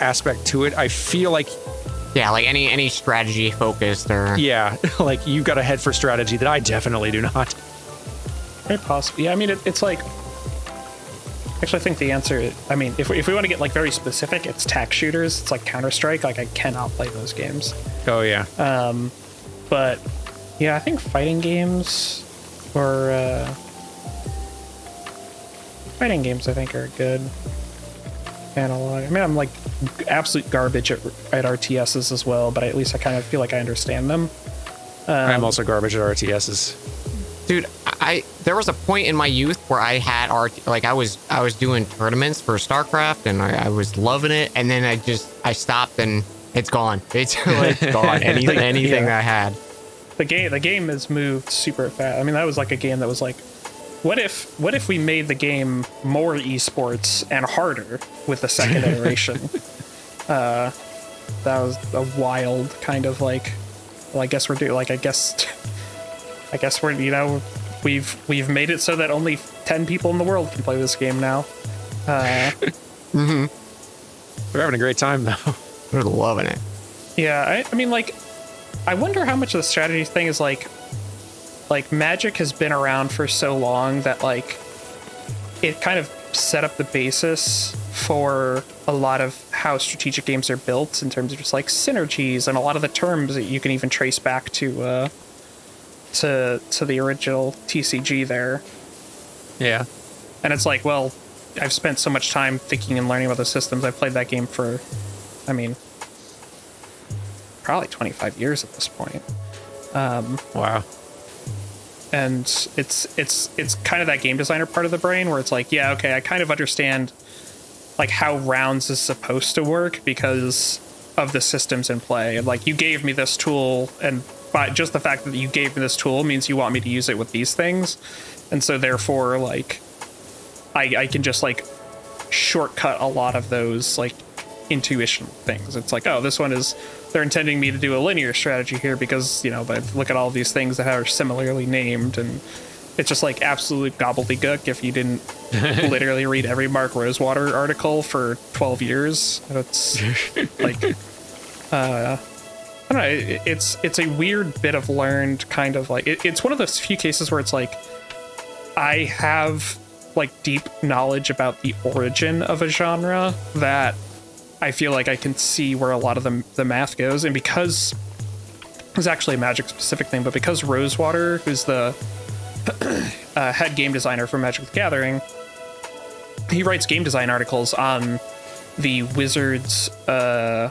aspect to it, I feel like Yeah, like any any strategy focused or yeah, like you've got a head for strategy that I definitely do not. Very possible. Yeah, I mean, it, it's like. Actually, I think the answer. I mean, if we, if we want to get like very specific, it's tac shooters. It's like Counter Strike. Like I cannot play those games. Oh yeah, Um, but yeah, I think fighting games or uh, fighting games, I think, are good analog. I mean, I'm like absolute garbage at, at RTSs as well, but at least I kind of feel like I understand them. I'm also garbage at RTSs. Dude i there was a point in my youth where i had art like i was i was doing tournaments for starcraft and i, I was loving it and then i just i stopped and it's gone it's, it's gone anything anything Yeah. i had The game, the game has moved super fast. I mean, that was like a game that was like, what if, what if we made the game more esports and harder with the second iteration? Uh, that was a wild kind of like, well, I guess we're doing like, I guess, I guess we're you know, we've we've made it so that only ten people in the world can play this game now. Uh, mm-hmm. We're having a great time though. we're loving it Yeah, I, I mean, like, I wonder how much of the strategy thing is like, like Magic has been around for so long that like, it kind of set up the basis for a lot of how strategic games are built in terms of just like synergies and a lot of the terms that you can even trace back to, uh, to to the original TCG there. Yeah. And it's like, well, I've spent so much time thinking and learning about the systems. I've played that game for, I mean, probably 25 years at this point. Um, Wow. And it's it's it's kind of that game designer part of the brain where it's like, yeah, okay, I kind of understand like how rounds is supposed to work because of the systems in play. And like you gave me this tool and by just the fact that you gave me this tool means you want me to use it with these things. And so therefore like I I can just like shortcut a lot of those like intuition things. It's like, oh, this one is they're intending me to do a linear strategy here because you know, but look at all these things that are similarly named, and it's just like absolute gobbledygook if you didn't literally read every Mark Rosewater article for 12 years. It's like, uh, I don't know. it- It's it's a weird bit of learned kind of like it, it's one of those few cases where it's like I have like deep knowledge about the origin of a genre that I feel like I can see where a lot of the the math goes, and because it's actually a Magic specific thing, but because Rosewater, who's the uh, head game designer for Magic the Gathering, he writes game design articles on the Wizards, uh,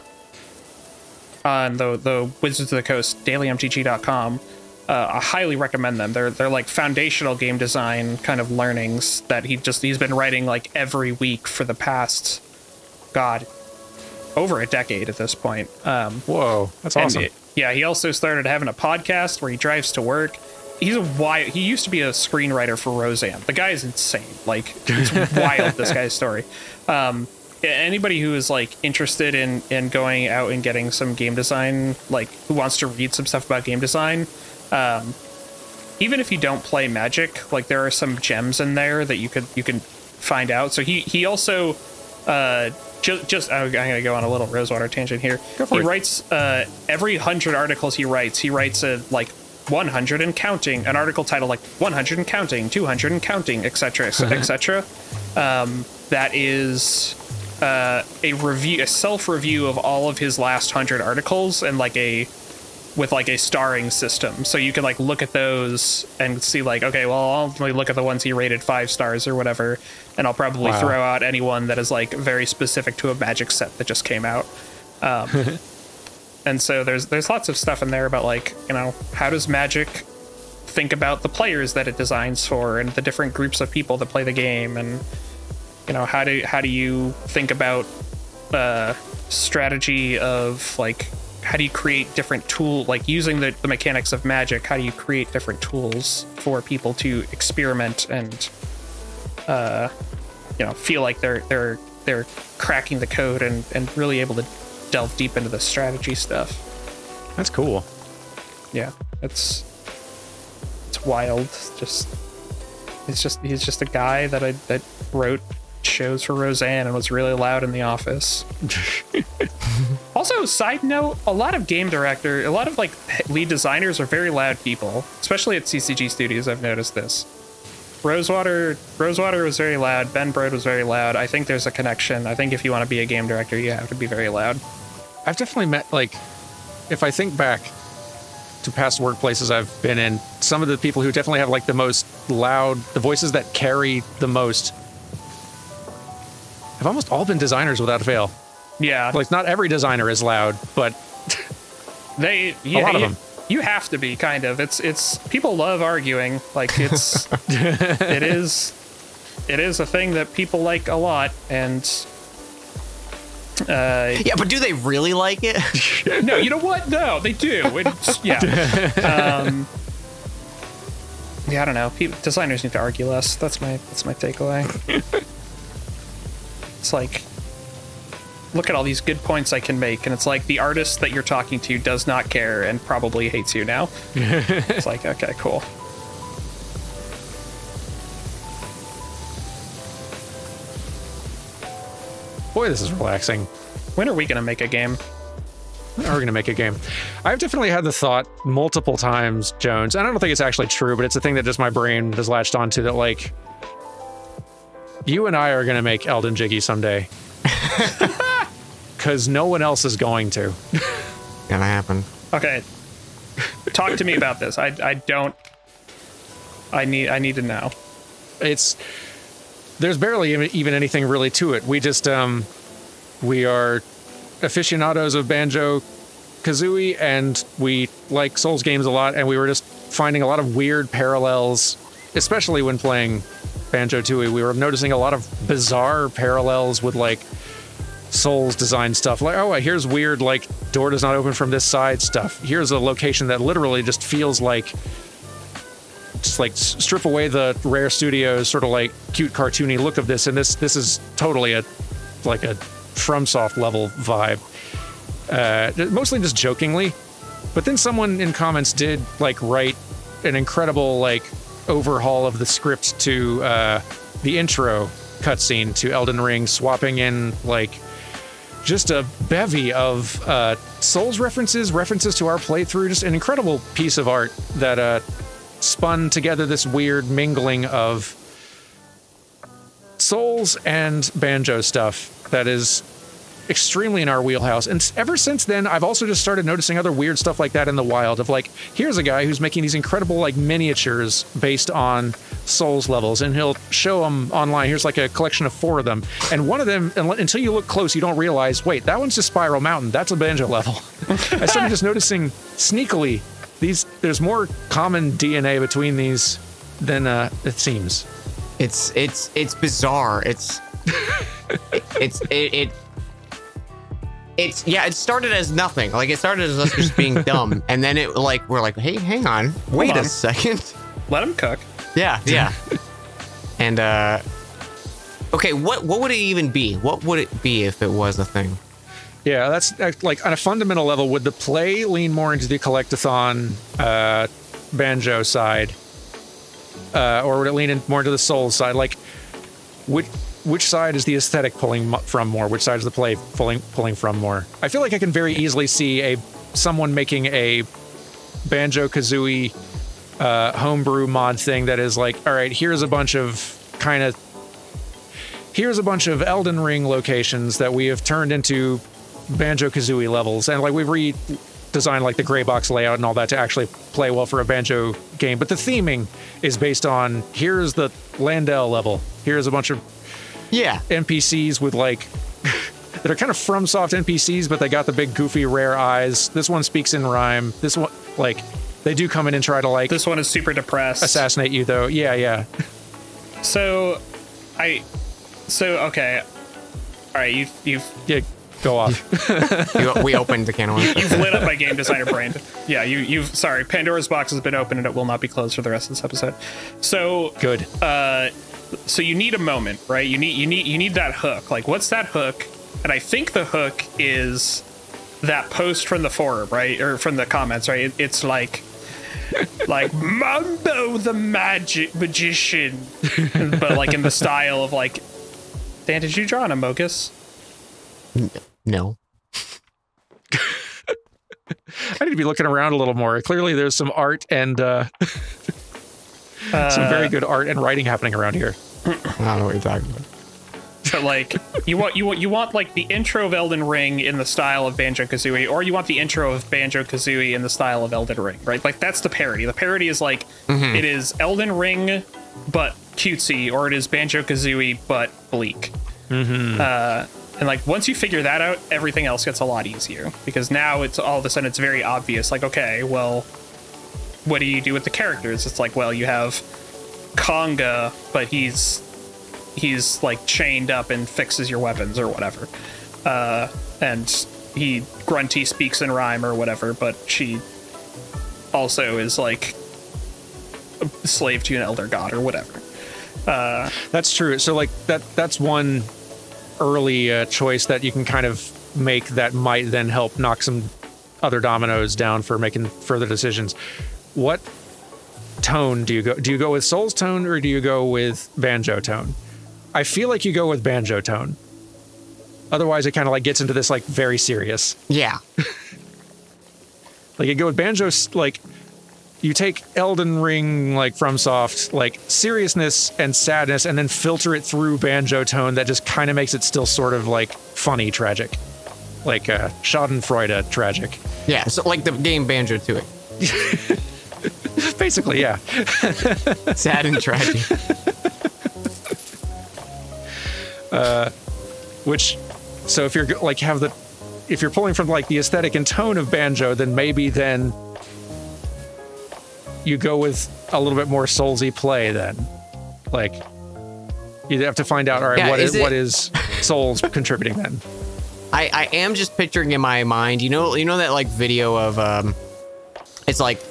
on the the Wizards of the Coast, dailymtg.com. Uh, I highly recommend them. They're they're like foundational game design kind of learnings that he just he's been writing like every week for the past, God, over a decade at this point. Um, Whoa, that's awesome. it- yeah, he also started having a podcast where he drives to work. He's a wild. He used to be a screenwriter for Roseanne. The guy is insane. Like it's wild. This guy's story. Um, anybody who is like interested in in going out and getting some game design, like who wants to read some stuff about game design, um, even if you don't play Magic, like there are some gems in there that you could you can find out. So he he also uh, just just I'm gonna go on a little Rosewater tangent here. He it. writes uh, every hundred articles he writes, he writes a like 100 and counting, an article title like 100 and counting, 200 and counting, etc., etc. Um, that is uh, a review, a self review of all of his last hundred articles, and like a with like a starring system. So you can like look at those and see like, okay, well, I'll only look at the ones he rated five stars or whatever, and I'll probably Wow. throw out anyone that is like very specific to a magic set that just came out. Um, and so there's there's lots of stuff in there about like you know how does Magic think about the players that it designs for and the different groups of people that play the game and you know how do how do you think about uh, strategy of like how do you create different tool like using the, the mechanics of magic how do you create different tools for people to experiment and uh, you know feel like they're they're they're cracking the code and and really able to delve deep into the strategy stuff That's cool. yeah it's it's wild just it's just he's just a guy that i that wrote shows for roseanne and was really loud in the office. Also side note a lot of game director a lot of like lead designers are very loud people especially at ccg studios i've noticed this. Rosewater rosewater was very loud. Ben brode was very loud. I think there's a connection. I think if you want to be a game director you have to be very loud. I've definitely met like if I think back to past workplaces I've been in, some of the people who definitely have like the most loud, the voices that carry the most have almost all been designers without fail. yeah Like not every designer is loud, but They yeah, lot of you, them. you have to be kind of. It's it's people love arguing. Like it's it is it is a thing that people like a lot and uh Yeah, but do they really like it? no, you know what? No, they do. It's, yeah. Um yeah, I don't know. People, designers need to argue less. That's my that's my takeaway. It's like look at all these good points I can make, and it's like the artist that you're talking to does not care and probably hates you now. it's like, okay, cool. boy, this is relaxing. When are we gonna make a game? We're we going to make a game. I've definitely had the thought multiple times, Jones, and I don't think it's actually true, but it's a thing that just my brain has latched onto that, like, you and I are going to make Elden Jiggy someday. Because no one else is going to. Gonna happen. Okay, talk to me about this. I I don't. I need I need to know. It's there's barely even- even anything really to it. We just um we are aficionados of banjo kazooie and we like Souls games a lot and we were just finding a lot of weird parallels, especially when playing Banjo Tooie. We were noticing a lot of bizarre parallels with like Souls design stuff. Like, oh, here's weird like door does not open from this side stuff. Here's a location that literally just feels like just like strip away the rare studios sort of like cute cartoony look of this and this this is totally a like a FromSoft level vibe. Uh, mostly just jokingly, but then someone in comments did like write an incredible like overhaul of the script to uh, the intro cutscene to Elden Ring, swapping in like just a bevy of uh, Souls references, references to our playthrough. Just an incredible piece of art that uh, spun together this weird mingling of Souls and banjo stuff that is extremely in our wheelhouse. And ever since then, I've also just started noticing other weird stuff like that in the wild. Of like, here's a guy who's making these incredible like miniatures based on Souls levels, and he'll show them online. Here's like a collection of four of them, and one of them, until you look close, you don't realize. Wait, that one's just Spiral Mountain. That's a banjo level. I started just noticing sneakily these. There's more common DNA between these than uh, it seems. It's it's it's bizarre. It's it's it, it it's yeah. It started as nothing. Like it started as us just being dumb, and then it like we're like, hey, hang on, wait a second. Let him cook. Yeah, yeah. and uh, okay, what what would it even be? What would it be if it was a thing? Yeah, that's like on a fundamental level. Would the play lean more into the collectathon uh, banjo side, uh, or would it lean in more into the soul side? Like, which which side is the aesthetic pulling from more? Which side is the play pulling pulling from more? I feel like I can very easily see a someone making a banjo kazooie uh, homebrew mod thing that is like, all right, here's a bunch of kind of here's a bunch of Elden Ring locations that we have turned into Banjo Kazooie levels, and like we've redesigned like the gray box layout and all that to actually play well for a banjo game. But the theming is based on here's the Leyndell level, here's a bunch of Yeah, NPCs with like that are kind of FromSoft NPCs, but they got the big goofy rare eyes. This one speaks in rhyme. This one like they do come in and try to like This one is super depressed. assassinate you though. Yeah, yeah. So, I, so okay, all right. You've you've Yeah, go off. You- we opened the can of worms. you've lit up my game designer brain. Yeah, you you've sorry. Pandora's box has been opened and it will not be closed for the rest of this episode. So Good. uh, so you need a moment, right? You need you need you need that hook. Like, what's that hook? And I think the hook is that post from the forum, right, or from the comments, right? It, it's like like Mumbo the magic magician, but like in the style of like. Dan, did you draw an Amogus? No. I need to be looking around a little more. Clearly, there's some art and uh, some very uh, good art and writing happening around here. I don't know what you're talking about. But like you want you want you want like the intro of Elden Ring in the style of Banjo Kazooie, or you want the intro of Banjo Kazooie in the style of Elden Ring, right? Like that's the parody. The parody is like mm-hmm. it is Elden Ring but cutesy, or it is Banjo Kazooie but bleak. Mm-hmm. Uh, and like once you figure that out, everything else gets a lot easier because now it's all of a sudden it's very obvious. Like okay, well, what do you do with the characters? It's like well, you have Conga, but he's he's like chained up and fixes your weapons or whatever. Uh, and he grunty speaks in rhyme or whatever, but she also is like a slave to an elder god or whatever. That's true. So like that that's one early uh, choice that you can kind of make that might then help knock some other dominoes down for making further decisions. What tone do you go do you go with Soul's tone or do you go with banjo tone? I feel like you go with banjo tone. Otherwise it kind of like gets into this like very serious. Yeah. Like you go with banjo like you take Elden Ring like FromSoft like seriousness and sadness and then filter it through banjo tone that just kind of makes it still sort of like funny tragic. Like uh Schadenfreude tragic. Yeah. So like the game Banjo Tooie. Basically, yeah. Sad and tragic. Uh, Which so if you're like have the if you're pulling from like the aesthetic and tone of banjo then maybe then you go with a little bit more soulsy play then. Like you have to find out all right Yeah, what is is, what is souls contributing then. I, I am just picturing in my mind, you know, you know that like video of um, it's like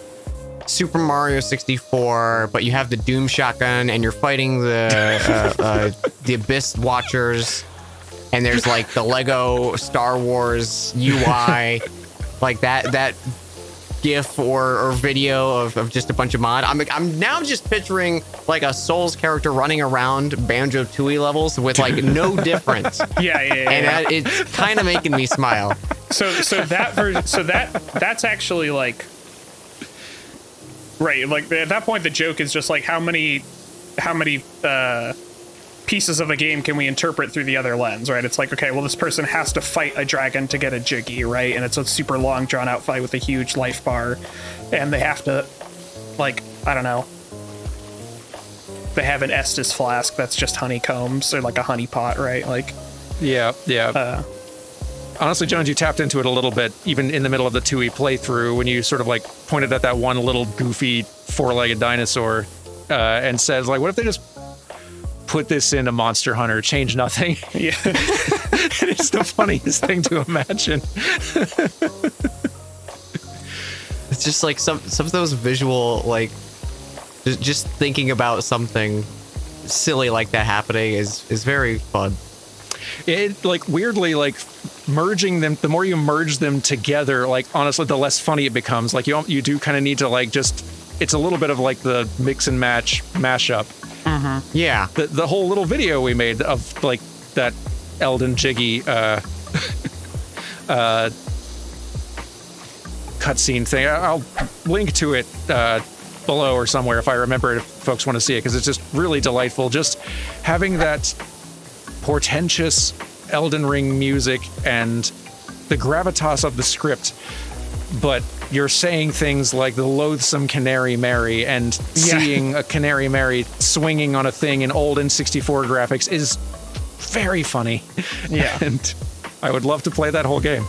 Super Mario 64, but you have the Doom shotgun and you're fighting the uh, uh, the Abyss Watchers, and there's like the Lego Star Wars UI, like that that GIF or, or video of, of just a bunch of mod. I'm I'm now just picturing like a Souls character running around Banjo Tooie levels with like no difference. Yeah, yeah, yeah. and that, it's kind of making me smile. so so that version so that that's actually like right like at that point the joke is just like how many how many uh pieces of a game can we interpret through the other lens right? It's like okay well this person has to fight a dragon to get a jiggy right? And it's a super long drawn out fight with a huge life bar. And they have to like i don't know. They have an estus flask that's just honeycombs or like a honey pot right? Like Yeah, yeah. uh Honestly, Jones, you tapped into it a little bit, even in the middle of the Tooie playthrough, when you sort of like pointed at that one little goofy four-legged dinosaur uh, and said, like, what if they just put this into Monster Hunter, change nothing? yeah it's the funniest thing to imagine. It's just like some some of those visual like just, just thinking about something silly like that happening is is very fun. It like weirdly like merging them. The more you merge them together, like honestly, the less funny it becomes. Like you don't you do kind of need to like just. It's a little bit of like the mix and match mashup. Yeah. the, the whole little video we made of like that Elden Jiggy uh, uh, cutscene thing. I'll link to it uh, below or somewhere if I remember it, if folks want to see it, because it's just really delightful. Just having that portentous Elden Ring music and the gravitas of the script, but you're saying things like the loathsome Canary Mary and seeing a Canary Mary swinging on a thing in old N64 graphics is very funny. Yeah. and I would love to play that whole game.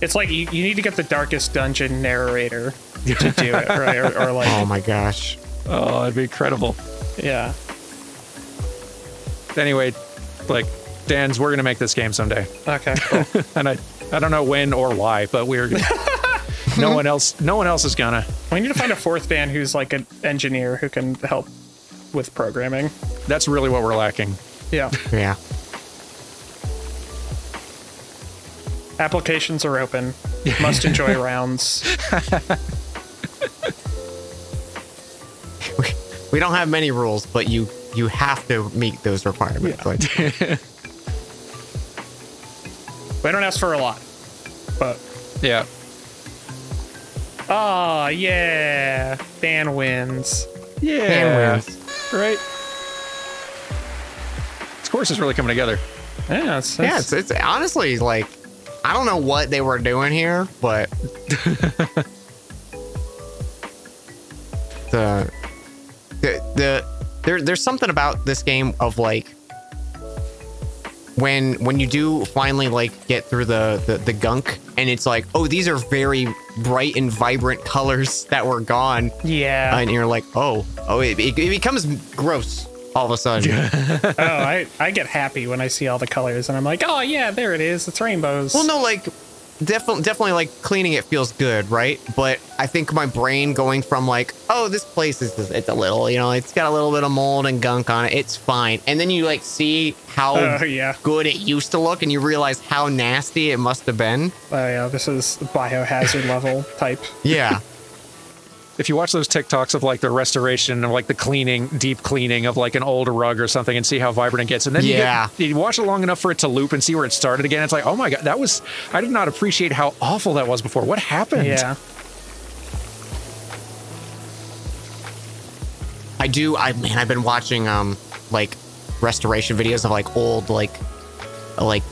It's like you, you need to get the darkest dungeon narrator to do it, right? Or, or like, Oh my gosh. Oh, it'd be incredible. yeah. Anyway, like Dan's, we're gonna make this game someday, Okay, cool. and I I don't know when or why, but we're. no one else. No one else is gonna. we need to find a fourth Dan who's like an engineer who can help with programming. That's really what we're lacking. Yeah. Yeah. Applications are open. Must enjoy rounds. We, we don't have many rules, but you you have to meet those requirements. Like, We don't ask for a lot, but Yeah. oh yeah, Dan wins. Yeah. Dan wins. Right. This course is really coming together. Yeah, it's, yeah, it's, it's honestly like I don't know what they were doing here, but the the the there there's something about this game of like when when you do finally like get through the, the the gunk and it's like oh these are very bright and vibrant colors that were gone yeah. and you're like oh oh it, it, it becomes gross all of a sudden oh, I I get happy when I see all the colors, and I'm like, oh yeah, there it is. It's rainbows. Well, no, like definitely, definitely, like cleaning it feels good, right? But I think my brain going from like, oh, this place is it's a little, you know, it's got a little bit of mold and gunk on it, it's fine, and then you like see how Oh, yeah. good it used to look, and you realize how nasty it must have been. Oh yeah, this is biohazard level type. Yeah, If you watch those TikToks of like the restoration of like the cleaning, deep cleaning of like an old rug or something, and see how vibrant it gets, and then Yeah. you, get, you watch it long enough for it to loop and see where it started again. It's like, oh my god, that was. I did not appreciate how awful that was before. What happened? Yeah. I do. I man, I've been watching um like restoration videos of like old like like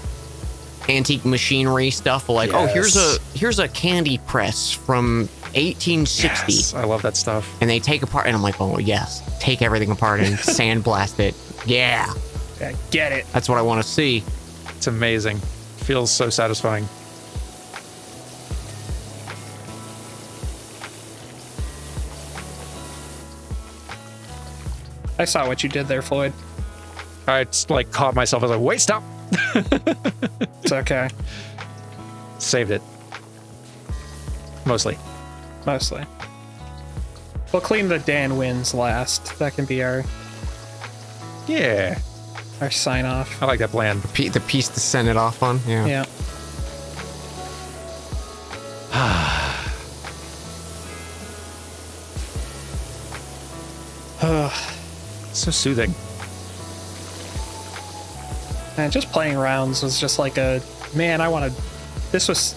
antique machinery stuff. Like, oh, here's a here's a candy press from 1860. Yes, I love that stuff. and they take apart and i'm like oh yes take everything apart and sandblast it yeah yeah. Get it. that's what i want to see It's amazing. Feels so satisfying. I saw what you did there, Floyd. I just, like caught myself. I was like, wait, stop. It's okay. Saved it. Mostly. Mostly. We'll clean the Dan wins last. That can be our Yeah. our sign off. I like that plan. P- the piece to send it off on yeah, Yeah. So soothing. And just playing rounds was just like a man. I want to. This was.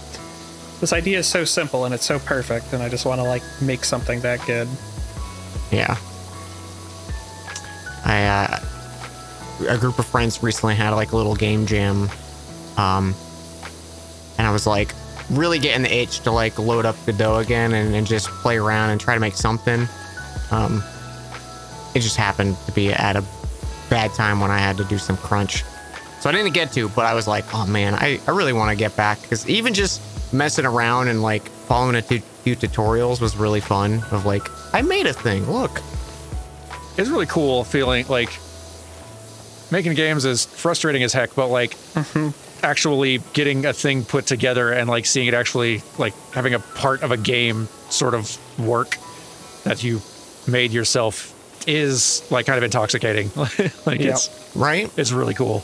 This idea is so simple and it's so perfect, and I just want to like make something that good. yeah. i uh a group of friends recently had like a little game jam um and i was like really getting the itch to like load up Godot again and, and just play around and try to make something um it just happened to be at a bad time when I had to do some crunch. So I didn't get to, but I was like, oh man, I, I really want to get back because even just messing around and like following a few few tutorials was really fun. Of like, I made a thing. Look, It's really cool feeling like making games is frustrating as heck, but like mm-hmm. actually getting a thing put together and like seeing it actually like having a part of a game sort of work that you made yourself is like kind of intoxicating. like Yeah. it's right? it's really cool.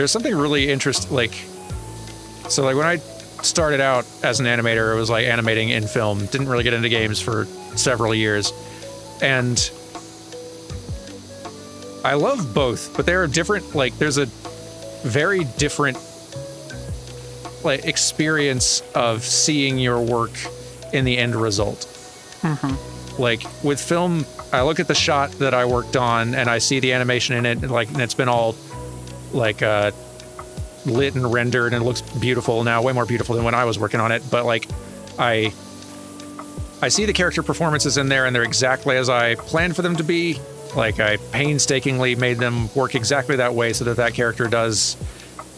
There's something really interesting, like, so like when I started out as an animator, it was like animating in film. Didn't really get into games for several years, and I love both, but they're different. Like, there's a very different like experience of seeing your work in the end result. Mm-hmm. Like with film, I look at the shot that I worked on and I see the animation in it, and like and it's been all like uh, lit and rendered, and it looks beautiful now, way more beautiful than when I was working on it. But like, I I see the character performances in there and they're exactly as I planned for them to be. Like I painstakingly made them work exactly that way so that that character does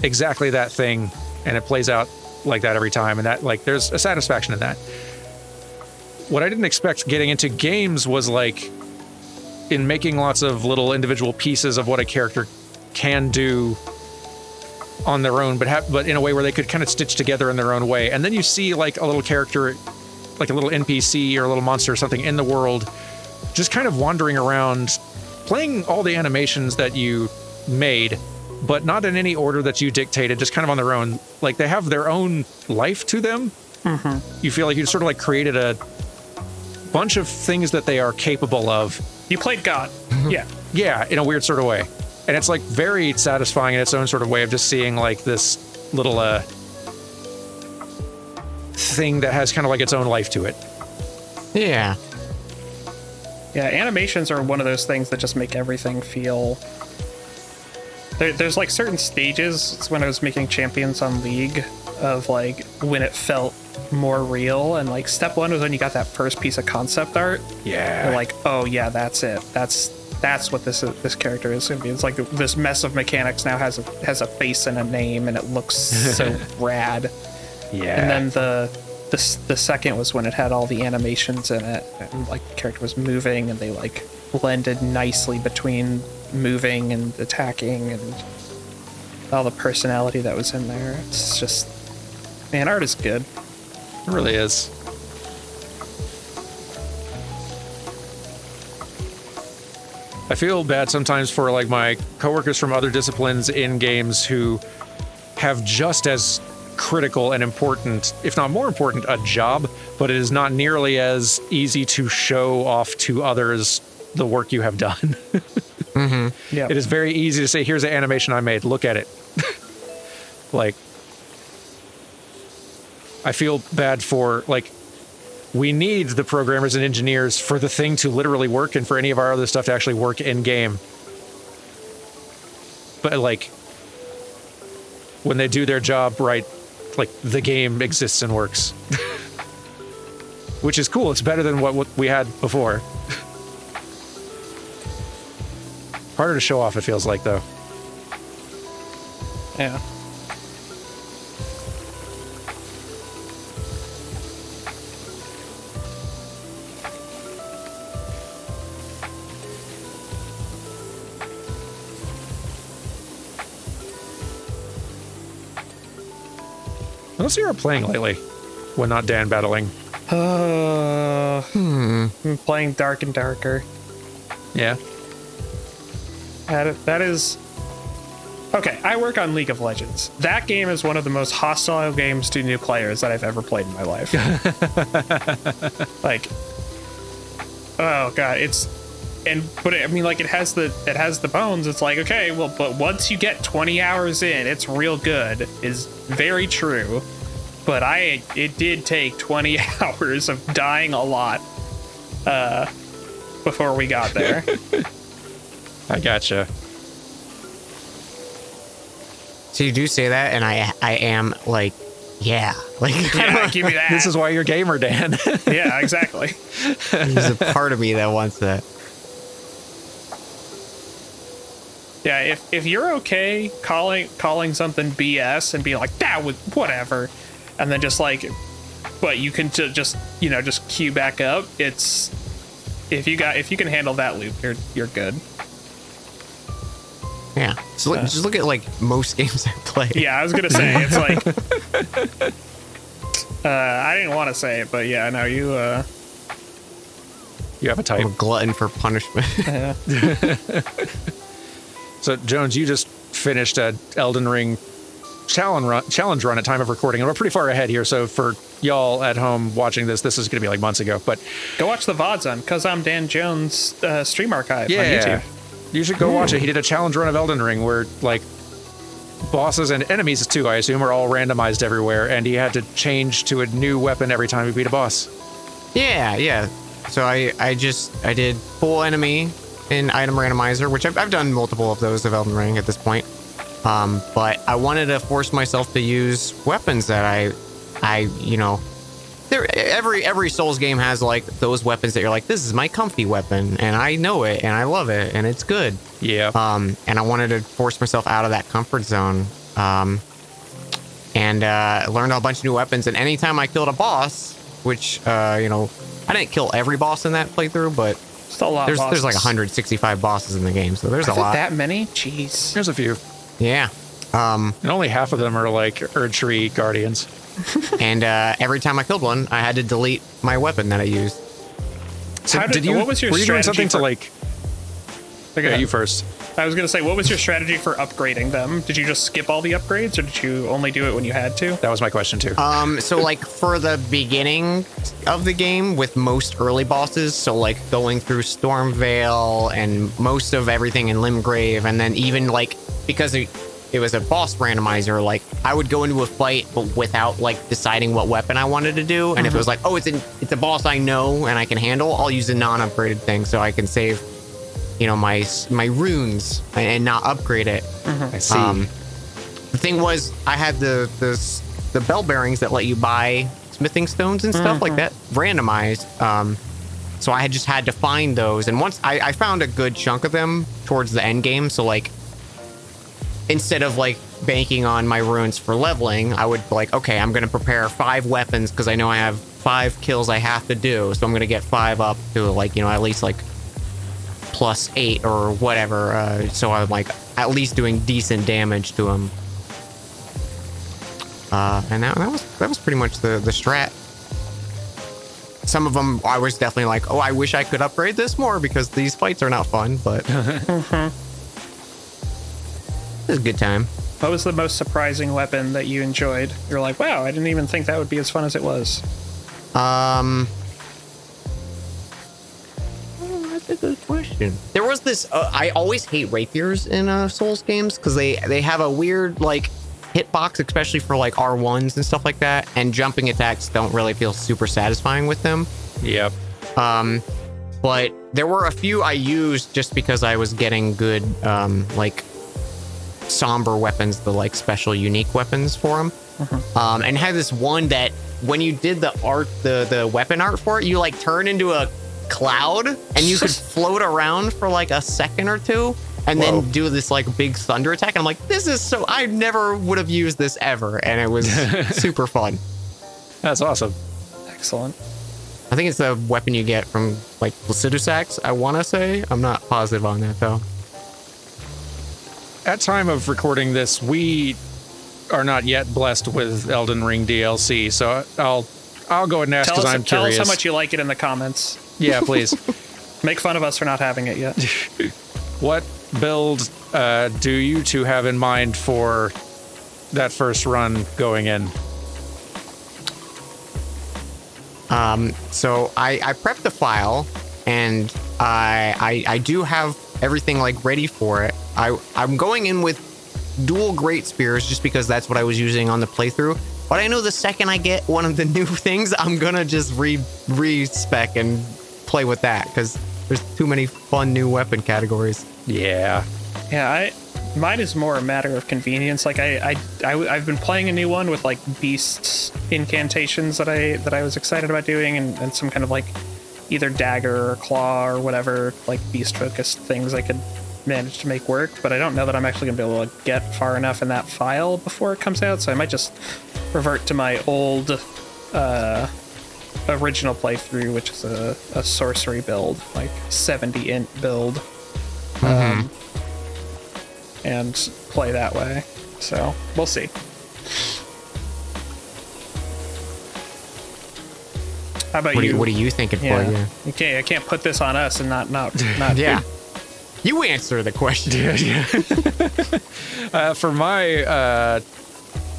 exactly that thing and it plays out like that every time and that like there's a satisfaction in that. What I didn't expect getting into games was like in making lots of little individual pieces of what a character can do on their own, but ha- but in a way where they could kind of stitch together in their own way. And then you see like a little character, like a little NPC or a little monster or something in the world, just kind of wandering around, playing all the animations that you made, but not in any order that you dictated, just kind of on their own. Like they have their own life to them. Mm-hmm. You feel like you sort of like created a bunch of things that they are capable of You played God. Mm-hmm. yeah. yeah, in a weird sort of way. And it's like very satisfying in its own sort of way of just seeing like this little uh thing that has kind of like its own life to it. Yeah. Yeah, animations are one of those things that just make everything feel. There, there's like certain stages it's when I was making Champions on League of like when it felt more real, and like step one was when you got that first piece of concept art. Yeah. You're like, oh yeah, that's it. That's that's what this this character is gonna be. It's like this mess of mechanics now has a has a face and a name, and it looks so rad. yeah. And then the, the the second was when it had all the animations in it, and like the character was moving, and they like blended nicely between moving and attacking, and all the personality that was in there. It's just, man, art is good. It really is. I feel bad sometimes for like my coworkers from other disciplines in games who have just as critical and important, if not more important, a job, but it is not nearly as easy to show off to others the work you have done. Mm-hmm. Yeah, It is very easy to say, here's the animation I made, look at it. like, I feel bad for, like, we need the programmers and engineers for the thing to literally work and for any of our other stuff to actually work in game. But, like, when they do their job right, like, the game exists and works. Which is cool. It's better than what, what we had before. Harder to show off, it feels like, though. yeah. What else you are playing lately? When not Dan battling. Uh, I'm playing Dark and Darker. Yeah. That, that is. Okay, I work on League of Legends. That game is one of the most hostile games to new players that I've ever played in my life. like, oh god, it's and but it, I mean, like it has the it has the bones. It's like okay, well, but once you get 20 hours in, it's real good. Is very true. But I it did take 20 hours of dying a lot uh, before we got there. I gotcha. So you do say that, and I I am like, yeah, like yeah, give me that. This is why you're gamer, Dan. yeah, exactly. there's a part of me that wants that. Yeah, if if you're okay calling calling something BS and being like that was whatever, and then just like, but you can ju- just you know just queue back up. It's if you got if you can handle that loop, you're you're good. Yeah. So look, just look at like most games I play. Yeah, I was gonna say it's like. Uh, I didn't want to say it, but yeah, no, you. Uh, you have a type. I'm a glutton for punishment. So, Jones, you just finished a Elden Ring challenge run, challenge run at time of recording, and we're pretty far ahead here. So, for y'all at home watching this, this is going to be like months ago. But go watch the VODs on Cause I'm Dan Jones uh, stream archive on yeah, YouTube. you should go watch it. He did a challenge run of Elden Ring where like bosses and enemies too, I assume, are all randomized everywhere, and he had to change to a new weapon every time he beat a boss. yeah, yeah. So I I just I did full enemy in item randomizer, which I've, I've done multiple of those of Elden Ring at this point. Um, but I wanted to force myself to use weapons that I I you know there every every Souls game has like those weapons that you're like, this is my comfy weapon, and I know it, and I love it, and it's good. Yeah. Um, and I wanted to force myself out of that comfort zone. Um, and uh, learned a bunch of new weapons. And anytime I killed a boss, which uh, you know, I didn't kill every boss in that playthrough, but a lot. there's there's like 165 bosses in the game, so there's a Is it lot. that many? Jeez. There's a few. Yeah. Um, And only half of them are like Erdtree Guardians. and uh, every time I killed one, I had to delete my weapon that I used. So How did- what was your were you doing strategy something to for- like? Okay, you first. I was gonna say, what was your strategy for upgrading them? Did you just skip all the upgrades, or did you only do it when you had to? That was my question too. Um, so like for the beginning of the game with most early bosses, so like going through Stormveil and most of everything in Limgrave, and then even like because it, it was a boss randomizer, like I would go into a fight but without like deciding what weapon I wanted to do, and if it was like, oh, it's a it's a boss I know and I can handle, I'll use a non-upgraded thing so I can save, you know, my my runes and, and not upgrade it. I see. Um, the thing was, I had the the the bell bearings that let you buy smithing stones and stuff like that randomized. Um, so I had just had to find those, and once I, I found a good chunk of them towards the end game. So like, instead of like banking on my runes for leveling, I would like, okay, I'm gonna prepare five weapons because I know I have five kills I have to do, so I'm gonna get five up to like you know at least like plus eight or whatever. Uh, so I'm like at least doing decent damage to him. Uh, and that, that was that was pretty much the the strat. Some of them I was definitely like, oh, I wish I could upgrade this more because these fights are not fun, but it was a good time. What was the most surprising weapon that you enjoyed? You're like, wow, I didn't even think that would be as fun as it was. Um, oh, that's a good question. There was this. Uh, I always hate rapiers in uh, Souls games because they they have a weird like hitbox, especially for like R ones and stuff like that. And jumping attacks don't really feel super satisfying with them. yep. Um, but there were a few I used just because I was getting good um like somber weapons, the like special unique weapons for them. Um, and had this one that when you did the art, the the weapon art for it, you like turn into a cloud and you could float around for like a second or two. And Whoa. then do this like big thunder attack. And I'm like, this is so. I never would have used this ever, and it was super fun. That's awesome. Excellent. I think it's the weapon you get from like Placidusax. I want to say. I'm not positive on that though. At time of recording this, we are not yet blessed with Elden Ring DLC, so I'll I'll go ahead and ask because I'm tell curious. us how much you like it in the comments. yeah, please. Make fun of us for not having it yet. what build uh, do you two have in mind for that first run going in? Um, so I, I prepped the file, and I, I I do have everything like ready for it. I I'm going in with dual great spears just because that's what I was using on the playthrough. But I know the second I get one of the new things, I'm gonna just re respec and play with that because there's too many fun new weapon categories. Yeah. Yeah, I mine is more a matter of convenience. Like I, I, I have been playing a new one with like beasts incantations that I that I was excited about doing, and, and some kind of like either dagger or claw or whatever like beast focused things I could manage to make work. But I don't know that I'm actually gonna be able to get far enough in that file before it comes out. So I might just revert to my old. Uh, original playthrough which is a, a sorcery build like 70 int build um, and play that way. So we'll see. How about What you? you, what are you thinking yeah. for? You can't. I can't put this on us and not not not. Yeah. You answer the question. Uh, for my uh,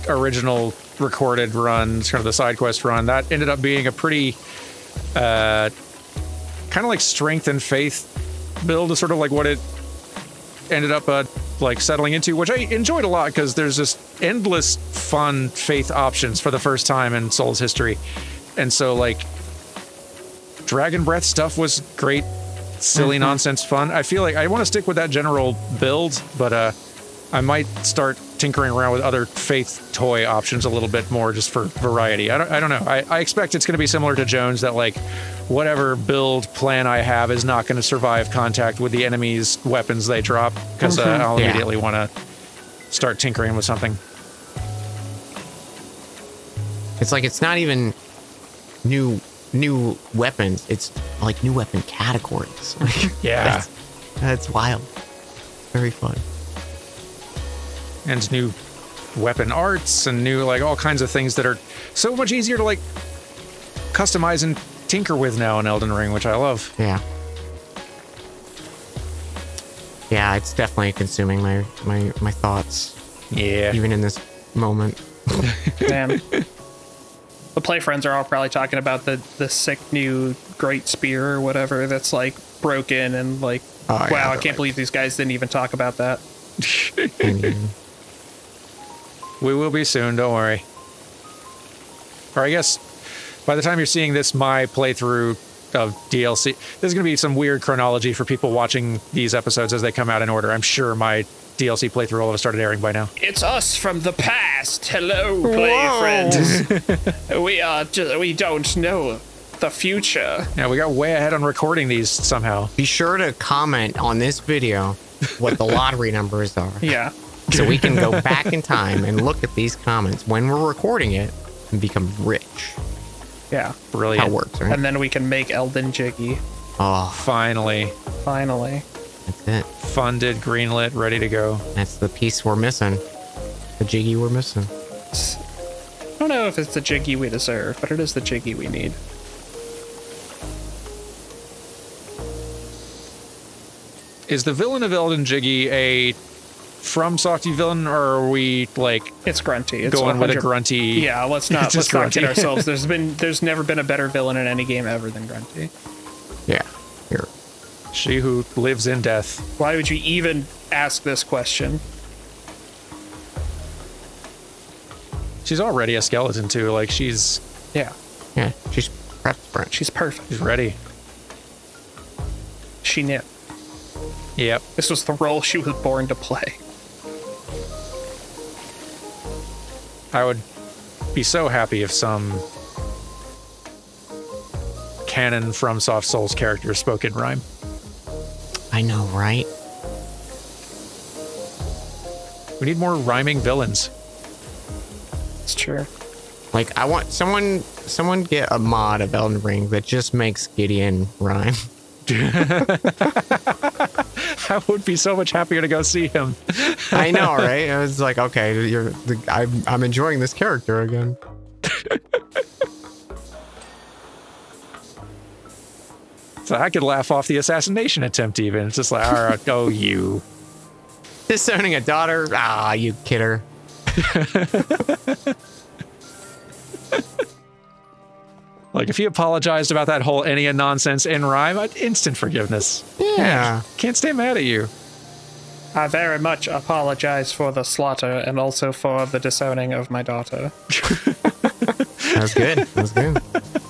original recorded run, sort of the side quest run, that ended up being a pretty uh, kind of like strength and faith build, is sort of like what it ended up uh, like settling into, which I enjoyed a lot because there's just endless fun faith options for the first time in Souls history, and so like Dragon Breath stuff was great, silly nonsense fun. I feel like I want to stick with that general build, but uh, I might start tinkering around with other faith toy options a little bit more just for variety. I don't, I don't know. I, I expect it's going to be similar to Jones that like whatever build plan I have is not going to survive contact with the enemy's weapons they drop because uh, I'll Yeah. immediately want to start tinkering with something. It's like it's not even new new weapons. It's like new weapon categories. Yeah. that's, that's wild. Very fun. and new weapon arts and new like all kinds of things that are so much easier to like customize and tinker with now in Elden Ring, which I love. Yeah. Yeah, it's definitely consuming my my my thoughts, Yeah. even in this moment. Man. The play friends are all probably talking about the the sick new great spear or whatever that's like broken and like Oh, yeah, wow, I can't like- believe these guys didn't even talk about that. I mean, We will be soon, don't worry. Or I guess by the time you're seeing this, my playthrough of DLC, there's going to be some weird chronology for people watching these episodes as they come out in order. I'm sure my DLC playthrough will have started airing by now. It's us from the past. Hello, play friends. we are just, we don't know the future. Yeah, we got way ahead on recording these somehow. be sure to comment on this video what the lottery numbers are, Yeah. so we can go back in time and look at these comments when we're recording it and become rich. Yeah. Brilliant. How it works, right? And then we can make Elden Jiggy. Oh, Finally Finally. That's it. funded, greenlit, ready to go. That's the piece we're missing. The jiggy we're missing. I don't know if it's the Jiggy we deserve, but it is the Jiggy we need. Is the villain of Elden Jiggy a from Softy villain, or are we like It's grunty. It's going with a grunty? Yeah, let's not let's just not kid ourselves. There's been there's never been a better villain in any game ever than Grunty. Yeah. Here. She who lives in death. Why would you even ask this question? She's already a skeleton too. Like she's Yeah, Yeah. She's prepped for it. she's perfect. she's ready. She knew Yep. this was the role she was born to play. I would be so happy if some canon FromSoft Souls character spoke in rhyme. I know, right? We need more rhyming villains. It's true. Like, I want someone, someone get a mod of Elden Ring that just makes Gideon rhyme. I would be so much happier to go see him. I know, right? I was like, okay, you're, the, I'm, I'm enjoying this character again. So I could laugh off the assassination attempt even. It's just like, all right, oh you. Disowning a daughter? Ah, you kidder. Like if he apologized about that whole Enya nonsense in rhyme, I'd instant forgiveness. Yeah. Can't stay mad at you. I very much apologize for the slaughter and also for the disowning of my daughter. That was good. That was good.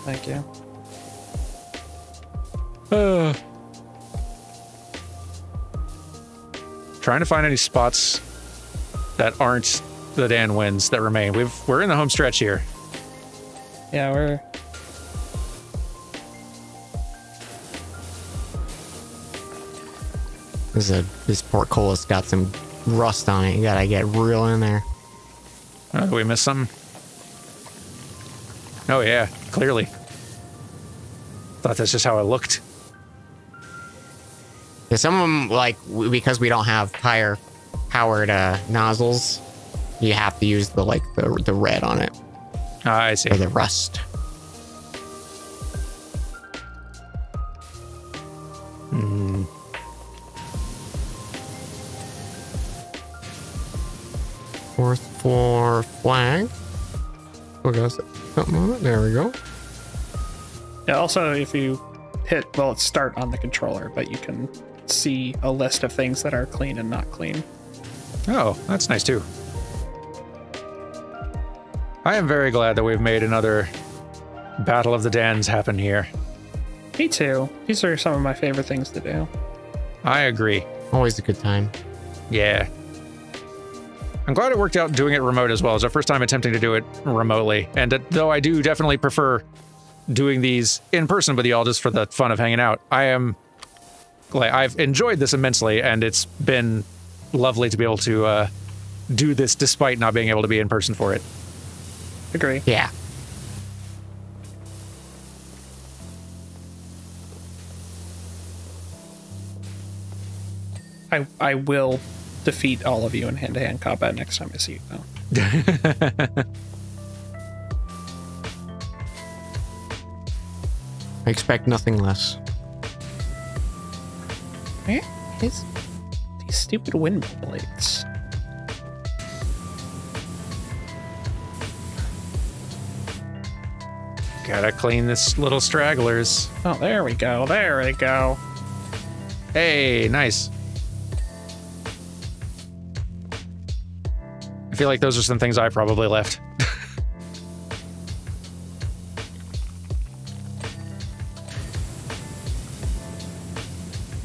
Thank you. Uh, trying to find any spots that aren't the Dan wins that remain. We've we're in the home stretch here. Yeah, we're This, is a, this portcullis got some rust on it. You gotta get real in there. Oh, did we miss something? Oh yeah, clearly. Thought that's just how it looked. Yeah, some of them, like, because we don't have higher powered uh, nozzles, you have to use the, like, the, the red on it Ah, I see. or the rust. Fourth floor flag. We got something on it. There we go. yeah. Also, if you hit well, it's start on the controller, but you can see a list of things that are clean and not clean. Oh, that's nice too. I am very glad that we've made another Battle of the Dans happen here. Me too. These are some of my favorite things to do. I agree. Always a good time. Yeah. I'm glad it worked out doing it remote as well. It's the first time attempting to do it remotely. And uh, though I do definitely prefer doing these in person with y'all just for the fun of hanging out, I am like I've enjoyed this immensely, and it's been lovely to be able to uh, do this despite not being able to be in person for it. Agree. Yeah. I I will defeat all of you in hand to hand combat next time I see you though. I expect nothing less. Where is these stupid windmill blades? Gotta clean this little stragglers. Oh, there we go. There we go. Hey, nice. I feel like those are some things I probably left.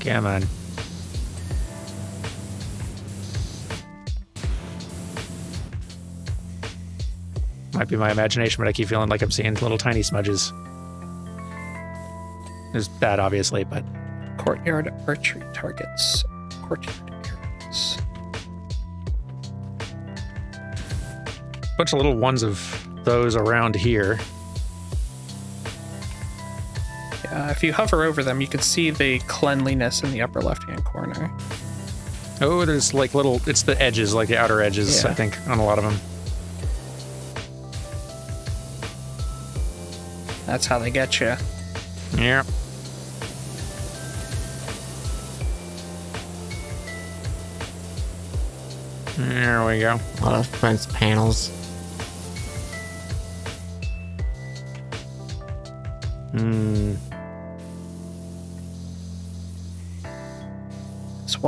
Come on. Might be my imagination, but I keep feeling like I'm seeing little tiny smudges. It's bad, obviously, but Courtyard archery targets. Courtyard areas. bunch of little ones of those around here. Yeah, if you hover over them, you can see the cleanliness in the upper left-hand corner. Oh, there's like little, it's the edges, like the outer edges, Yeah. I think, on a lot of them. That's how they get you. Yeah. There we go. A lot of fence panels. Hmm.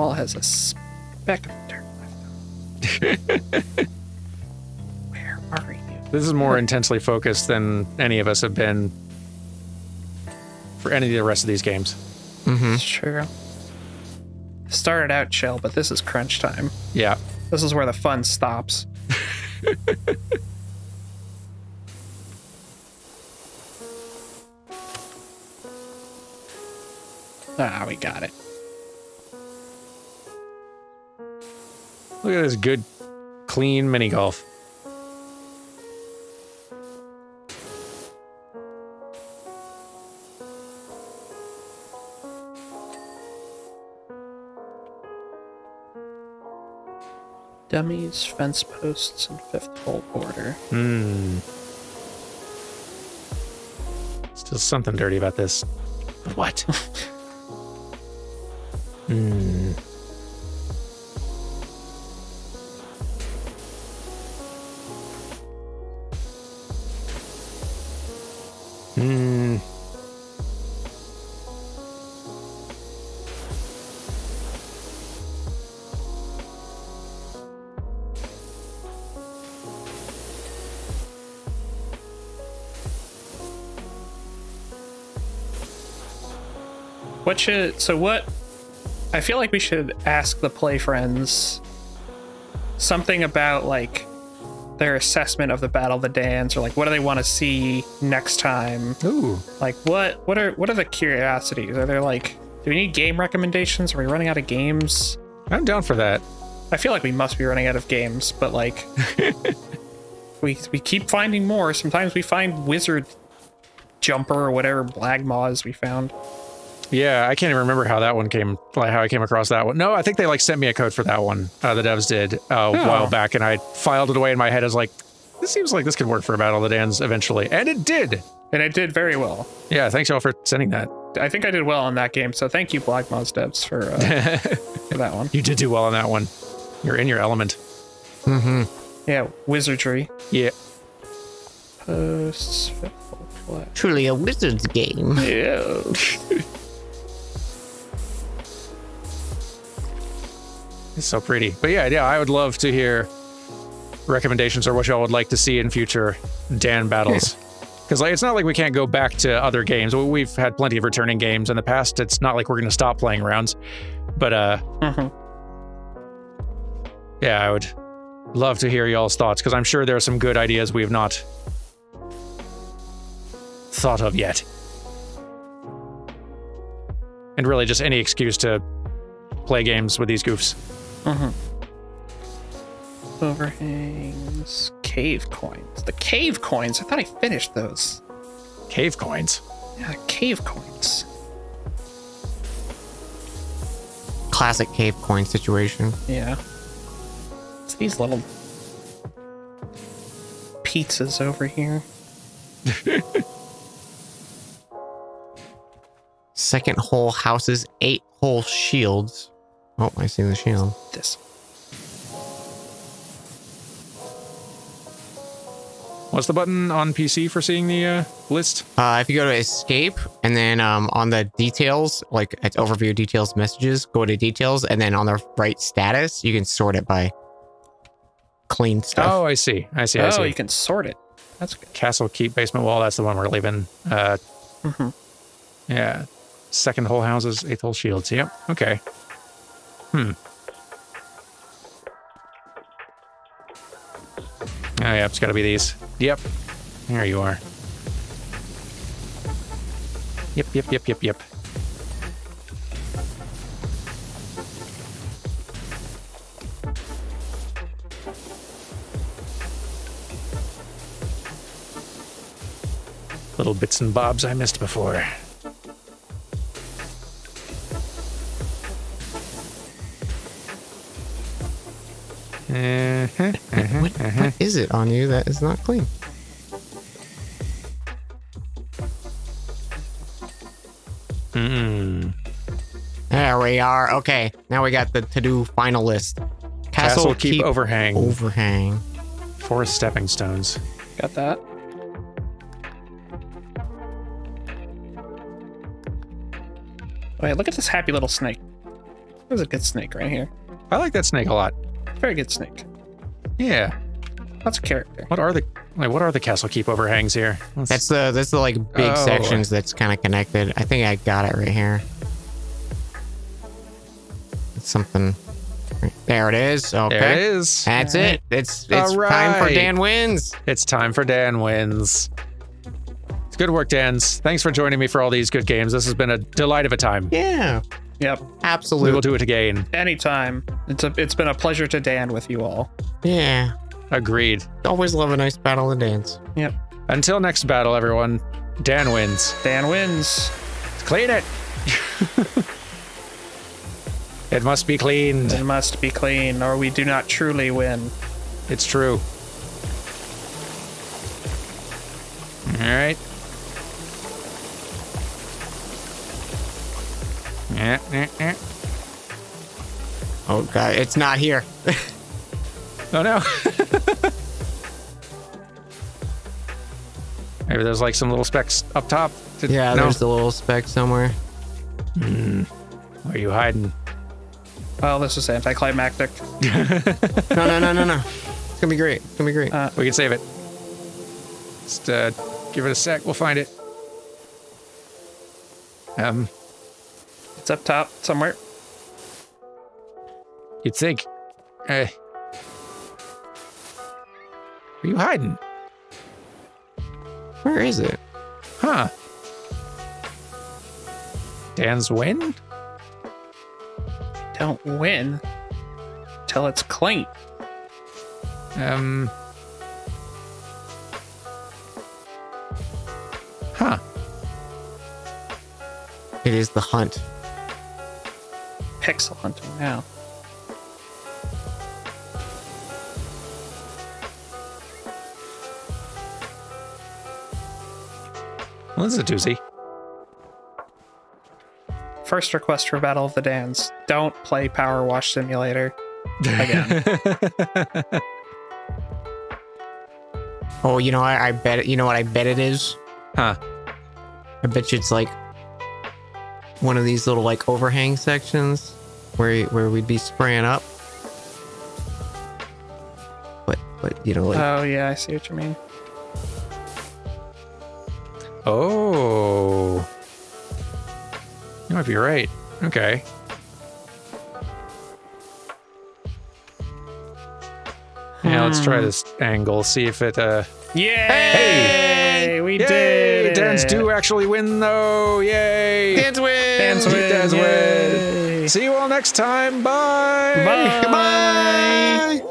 Wall has a speck of dirt left. Where are you? This is more intensely focused than any of us have been for any of the rest of these games. It's true. Started out chill, but this is crunch time. Yeah. This is where the fun stops. ah, we got it. Look at this good, clean mini golf. Dummies, fence posts, and fifth hole border. Hmm. Still something dirty about this. What? Hmm. Hmm. What should so what? I feel like we should ask the play friends something about like their assessment of the Battle of the Dans or like what do they want to see next time? Ooh. Like what what are what are the curiosities? Are there like do we need game recommendations? Are we running out of games? I'm down for that. I feel like we must be running out of games, but like we we keep finding more. Sometimes we find wizard jumper or whatever blagmaws we found. Yeah, I can't even remember how that one came, like how I came across that one. No, I think they like sent me a code for that one. Uh, the devs did uh, a while back, and I filed it away in my head as like, this seems like this could work for a Battle of the Dans eventually, and it did. And it did very well. Yeah, thanks y'all for sending that. I think I did well on that game, so thank you, Blagmaws devs, for, uh, for that one. You did do well on that one. You're in your element. Mm-hmm. Yeah, wizardry. Yeah. Posts. fifth. Truly a wizard's game. Yeah. It's so pretty. But yeah, yeah, I would love to hear recommendations or what y'all would like to see in future Dan battles. Because like, it's not like we can't go back to other games. We- We've had plenty of returning games in the past. It's not like we're going to stop playing rounds. But uh, Mhm. yeah, I would love to hear y'all's thoughts because I'm sure there are some good ideas we have not thought of yet. And really, just any excuse to play games with these goofs. Mm-hmm. Overhangs, cave coins. The cave coins. I thought I finished those. Cave coins. Yeah, cave coins. Classic cave coin situation. Yeah. It's these little pizzas over here. Second hole houses eight hole shields. Oh, I see the shield. This. What's the button on PC for seeing the uh, list? Uh, if you go to escape and then um, on the details, like it's overview details messages, go to details and then on the right status, you can sort it by clean stuff. Oh, I see. I see. I Oh, see. you can sort it. That's good. Castle Keep Basement Wall. That's the one we're leaving. Uh, mm -hmm. Yeah. Second hole houses, eighth hole shields. Yep. Okay. Hmm. Oh, yeah. It's got to be these. Yep. There you are. Yep, yep, yep, yep, yep. Little bits and bobs I missed before. Uh-huh, uh-huh, What, what is it on you that is not clean? Mm. There we are. Okay, now we got the to-do final list. Castle, keep, overhang. overhang. Forest stepping stones. Got that. Wait, look at this happy little snake. There's a good snake right here. I like that snake a lot. Very good snake. Yeah. That's a character. What are the like? What are the castle keep overhangs here? Let's- That's the that's the like big Oh. sections that's kind of connected. I think I got it right here. It's something. There it is. Okay. there it is. That's it. It's it's All time for. Dan wins. It's time for Dan wins. It's good work, Dan's. Thanks for joining me for all these good games. This has been a delight of a time. Yeah, Yep. Absolutely. We will do it again. Anytime. It's a, it's been a pleasure to Dan with you all. Yeah, Agreed. always love a nice battle and the dance. Yep. Until next battle, everyone. Dan wins. Dan wins. Clean it. it must be cleaned. It must be clean, or we do not truly win. It's true. All right. Yeah, yeah, yeah. Oh god, it's not here. Oh no. Maybe there's like some little specks up top. Did- yeah, no. there's a little speck somewhere. Where are you hiding? Oh, this is anticlimactic. No, no, no, no, no. It's gonna be great. It's gonna be great. Uh, We can save it. Just uh, give it a sec. We'll find it. Um, It's up top somewhere. you'd think. Uh, where you hiding? Where is it? Huh? Dan's win? Don't win till it's clean. Um. Huh. It is the hunt. Pixel hunting now. Well, this is a doozy. First request for Battle of the Dans. Don't play PowerWash Simulator again. Oh, you know, I, I bet it. You know what I bet it is? Huh. I bet you it's like one of these little like overhang sections where where we'd be spraying up. But but you know like oh yeah, I see what you mean. Oh. You might be right. Okay. Yeah, let's try this angle. See if it. uh Yay! Hey! We Yay! did it. Dans do actually win though. Yay! Dance wins. Dance win. Dance win. See you all next time. Bye. Bye. Bye.